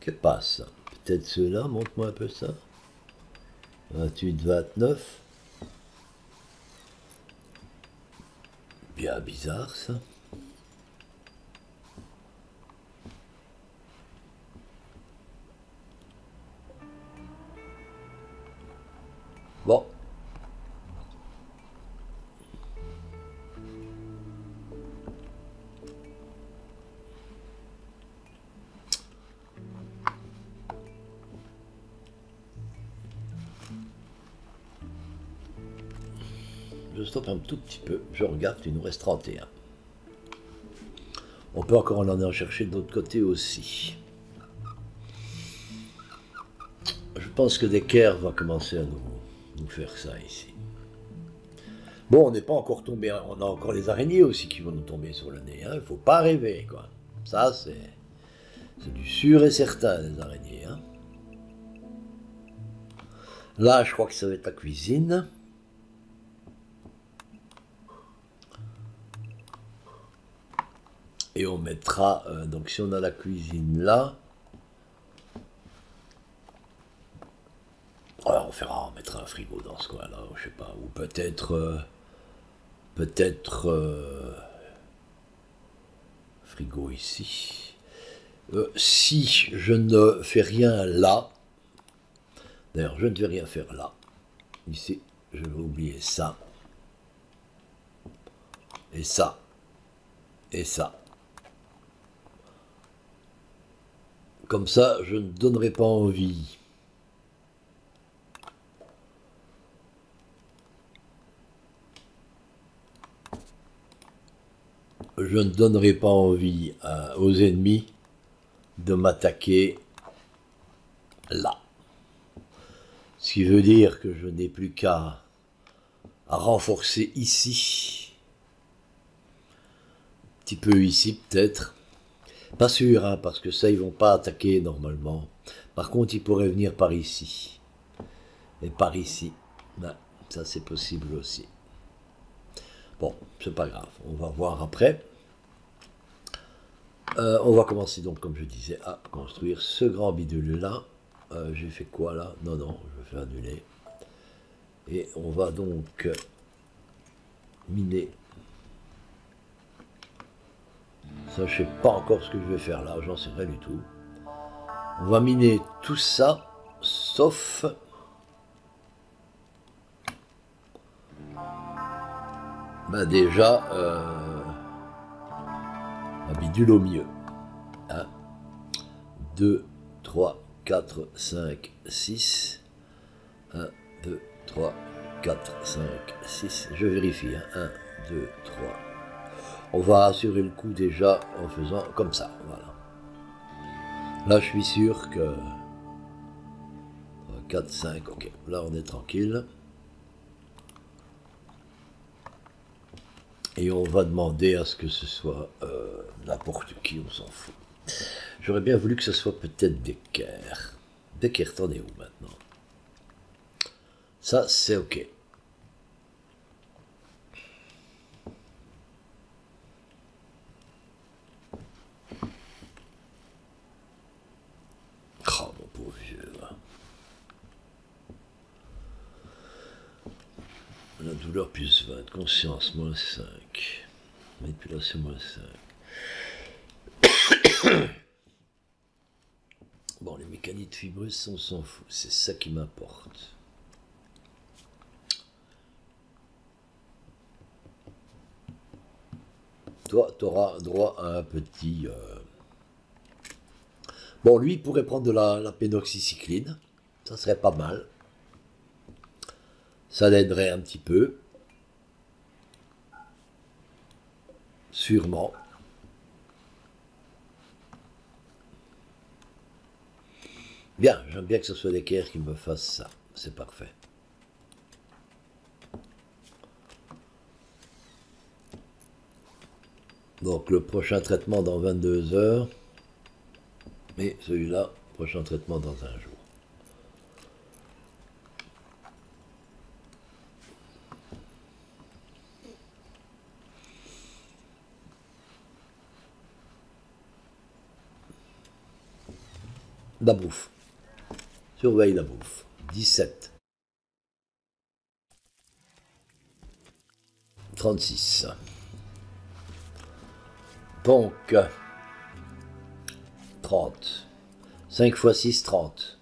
Que passe? Peut-être ceux-là, montre-moi un peu ça. 28, 29. Bien bizarre ça. Un tout petit peu, je regarde, il nous reste 31. On peut encore en en chercher de l'autre côté aussi. Je pense que Decker va commencer à nous, faire ça ici. Bon, on n'est pas encore tombé, on a encore les araignées aussi qui vont nous tomber sur le nez. Hein. Il faut pas rêver, quoi. Ça, c'est du sûr et certain, les araignées. Hein. Là, je crois que ça va être la cuisine. Et on mettra, euh, donc si on a la cuisine là, alors on fera, on mettra un frigo dans ce coin-là, je sais pas, ou peut-être, euh, peut-être euh, frigo ici. si je ne fais rien là, d'ailleurs je ne vais rien faire là, ici, je vais oublier ça, et ça, et ça. Comme ça, je ne donnerai pas envie. Je ne donnerai pas envie euh, aux ennemis de m'attaquer là. Ce qui veut dire que je n'ai plus qu'à renforcer ici. Un petit peu ici peut-être. Pas sûr, hein, parce que ça, ils vont pas attaquer normalement. Par contre, ils pourraient venir par ici. Et par ici. Ça, c'est possible aussi. Bon, c'est pas grave. On va voir après. Euh, on va commencer donc, comme je disais, à construire ce grand bidule-là. Euh, j'ai fait quoi là? Non, non, je vais faire annuler. Et on va donc miner ça, je sais pas encore ce que je vais faire là, j'en sais rien du tout. On va miner tout ça, sauf... Bah déjà, euh, un bidule au mieux. 1, 2, 3, 4, 5, 6. 1, 2, 3, 4, 5, 6. Je vérifie. 1, 2, 3, on va assurer le coup déjà en faisant comme ça. Voilà. Là, je suis sûr que 4, 5, ok. Là, on est tranquille. Et on va demander à ce que ce soit euh, n'importe qui, on s'en fout. J'aurais bien voulu que ce soit peut-être Decker. Decker, t'en es où maintenant? Ça, c'est ok. La douleur plus 20, conscience moins 5, manipulation moins 5. bon, les mécaniques fibreuses, on s'en fout, c'est ça qui m'importe. Toi, tu auras droit à un petit... Euh, bon, lui, pourrait prendre de la, la pénoxycycline, ça serait pas mal. Ça l'aiderait un petit peu. Sûrement. Bien, j'aime bien que ce soit l'équerre qui me fasse ça. C'est parfait. Donc le prochain traitement dans 22 heures. Et celui-là, prochain traitement dans un jour. La bouffe. Surveille la bouffe. 17. 36. Donc, 30. 5 x 6, 30.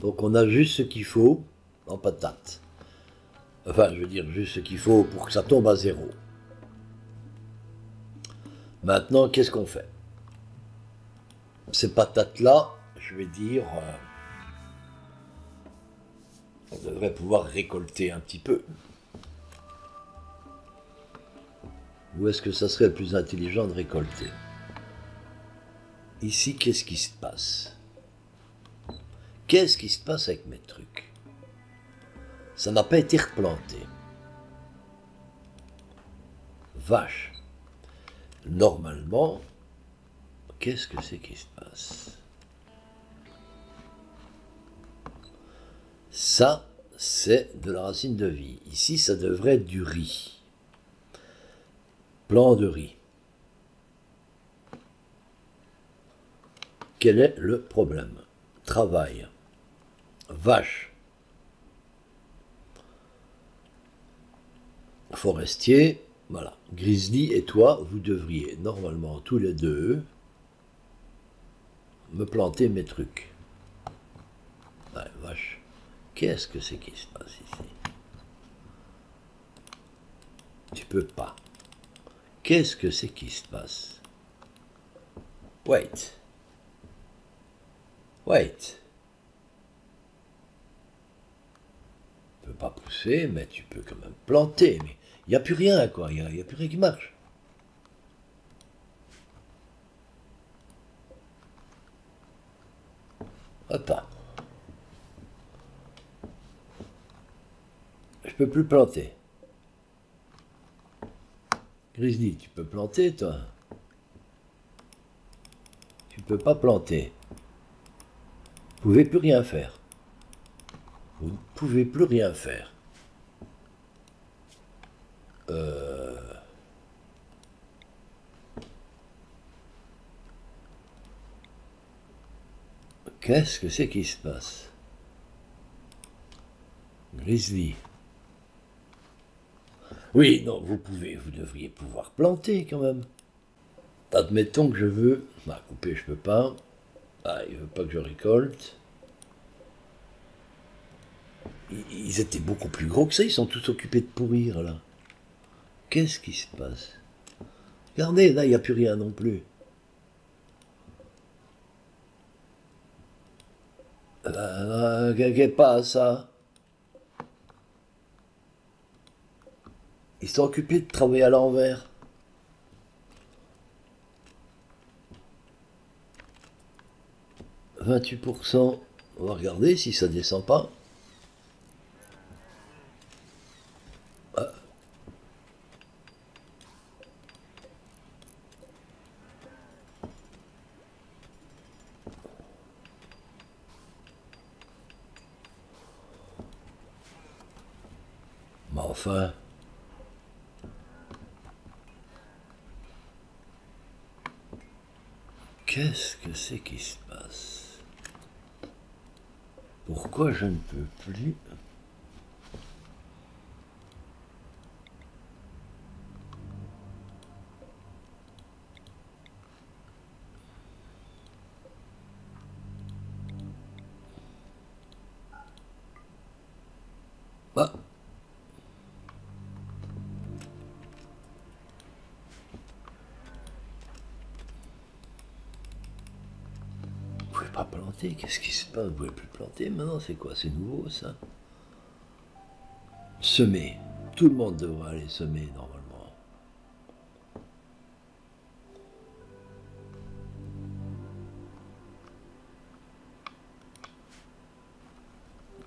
Donc on a juste ce qu'il faut en patate. Enfin, je veux dire, juste ce qu'il faut pour que ça tombe à zéro. Maintenant, qu'est-ce qu'on fait? Ces patates-là, je vais dire, euh, on devrait pouvoir récolter un petit peu. Ou est-ce que ça serait le plus intelligent de récolter? Ici, qu'est-ce qui se passe? Qu'est-ce qui se passe avec mes trucs? Ça n'a pas été replanté. Vache. Normalement, qu'est-ce que c'est qui se passe? Ça, c'est de la racine de vie. Ici, ça devrait être du riz. Plan de riz. quel est le problème? Travail. Vache. Forestier. Voilà. Grizzly et toi, vous devriez normalement tous les deux me planter mes trucs. Ouais, vache. Qu'est-ce que c'est qui se passe ici Tu peux pas. Qu'est-ce que c'est qui se passe Wait. Wait. Tu peux pas pousser, mais tu peux quand même planter. Mais il n'y a plus rien, quoi. Il n'y a, a plus rien qui marche. Attends. Je peux plus planter. Grizzly, tu peux planter, toi Tu peux pas planter. Vous pouvez plus rien faire. Vous ne pouvez plus rien faire. Euh... Qu'est-ce que c'est qui se passe? Grizzly. Oui, non, vous pouvez, vous devriez pouvoir planter quand même. Admettons que je veux. Bah, couper, je peux pas. Ah, il veut pas que je récolte. Ils étaient beaucoup plus gros que ça, ils sont tous occupés de pourrir là. Qu'est-ce qui se passe? Regardez, là, il n'y a plus rien non plus. Qu'est-ce pas ça? Ils sont occupés de travailler à l'envers. « 28%. On va regarder si ça descend pas. Ah. Qu'est-ce que c'est qui se passe? Pourquoi je ne peux plus Bah. Vous pouvez pas qu'est-ce qui se passe? Vous pouvez plus planter maintenant, c'est quoi? C'est nouveau ça? Semer. Tout le monde devrait aller semer normalement.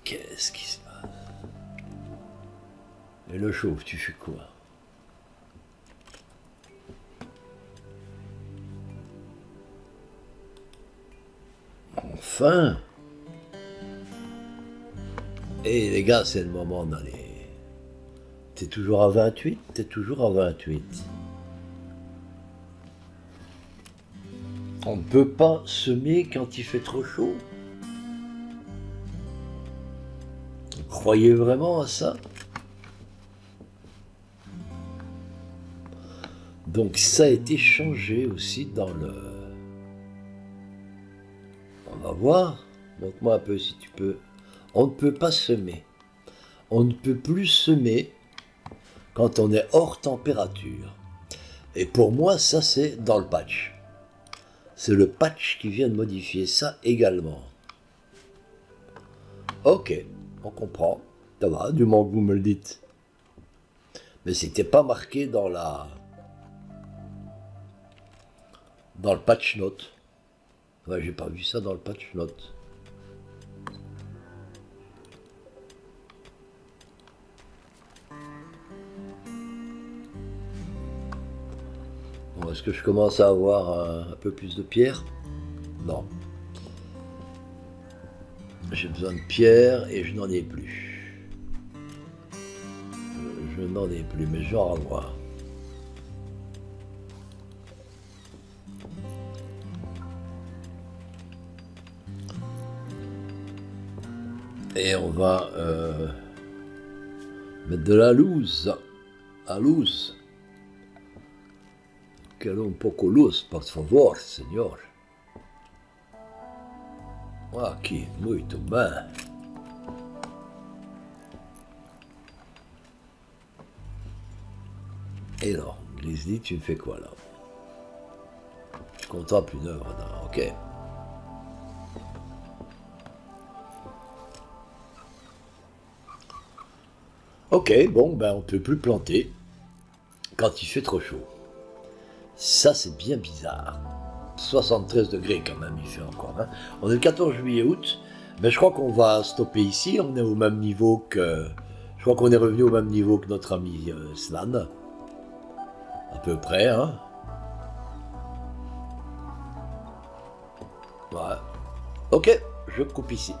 Qu'est-ce qui se passe? Et le chauve, tu fais quoi? Et les gars, c'est le moment d'aller. T'es toujours à 28 T'es toujours à 28. On ne peut pas semer quand il fait trop chaud. Croyez vraiment à ça? Donc ça a été changé aussi dans le... Voir. Montre-moi un peu si tu peux. On ne peut pas semer. On ne peut plus semer quand on est hors température. Et pour moi, ça c'est dans le patch. C'est le patch qui vient de modifier ça également. Ok, on comprend. Ça va, du moment que vous me le dites. Mais c'était pas marqué dans la... Dans le patch note. Ouais, j'ai pas vu ça dans le patch note. Bon, Est-ce que je commence à avoir un, un peu plus de pierre? Non. J'ai besoin de pierre et je n'en ai plus. Je n'en ai plus, mais je vais en avoir. Et on va euh, mettre de la loose. La loose. Quero un poco luz, por favor, senhor. Aqui, muito bem. Et alors, Grizzly, tu fais quoi là? Je compte une œuvre, ok. Ok, bon, ben on peut plus planter quand il fait trop chaud. Ça, c'est bien bizarre. 73 degrés quand même, il fait encore. Hein. On est le 14 juillet août, mais je crois qu'on va stopper ici. On est au même niveau que. Je crois qu'on est revenu au même niveau que notre ami euh, Slan. À peu près, hein. Ok, je coupe ici.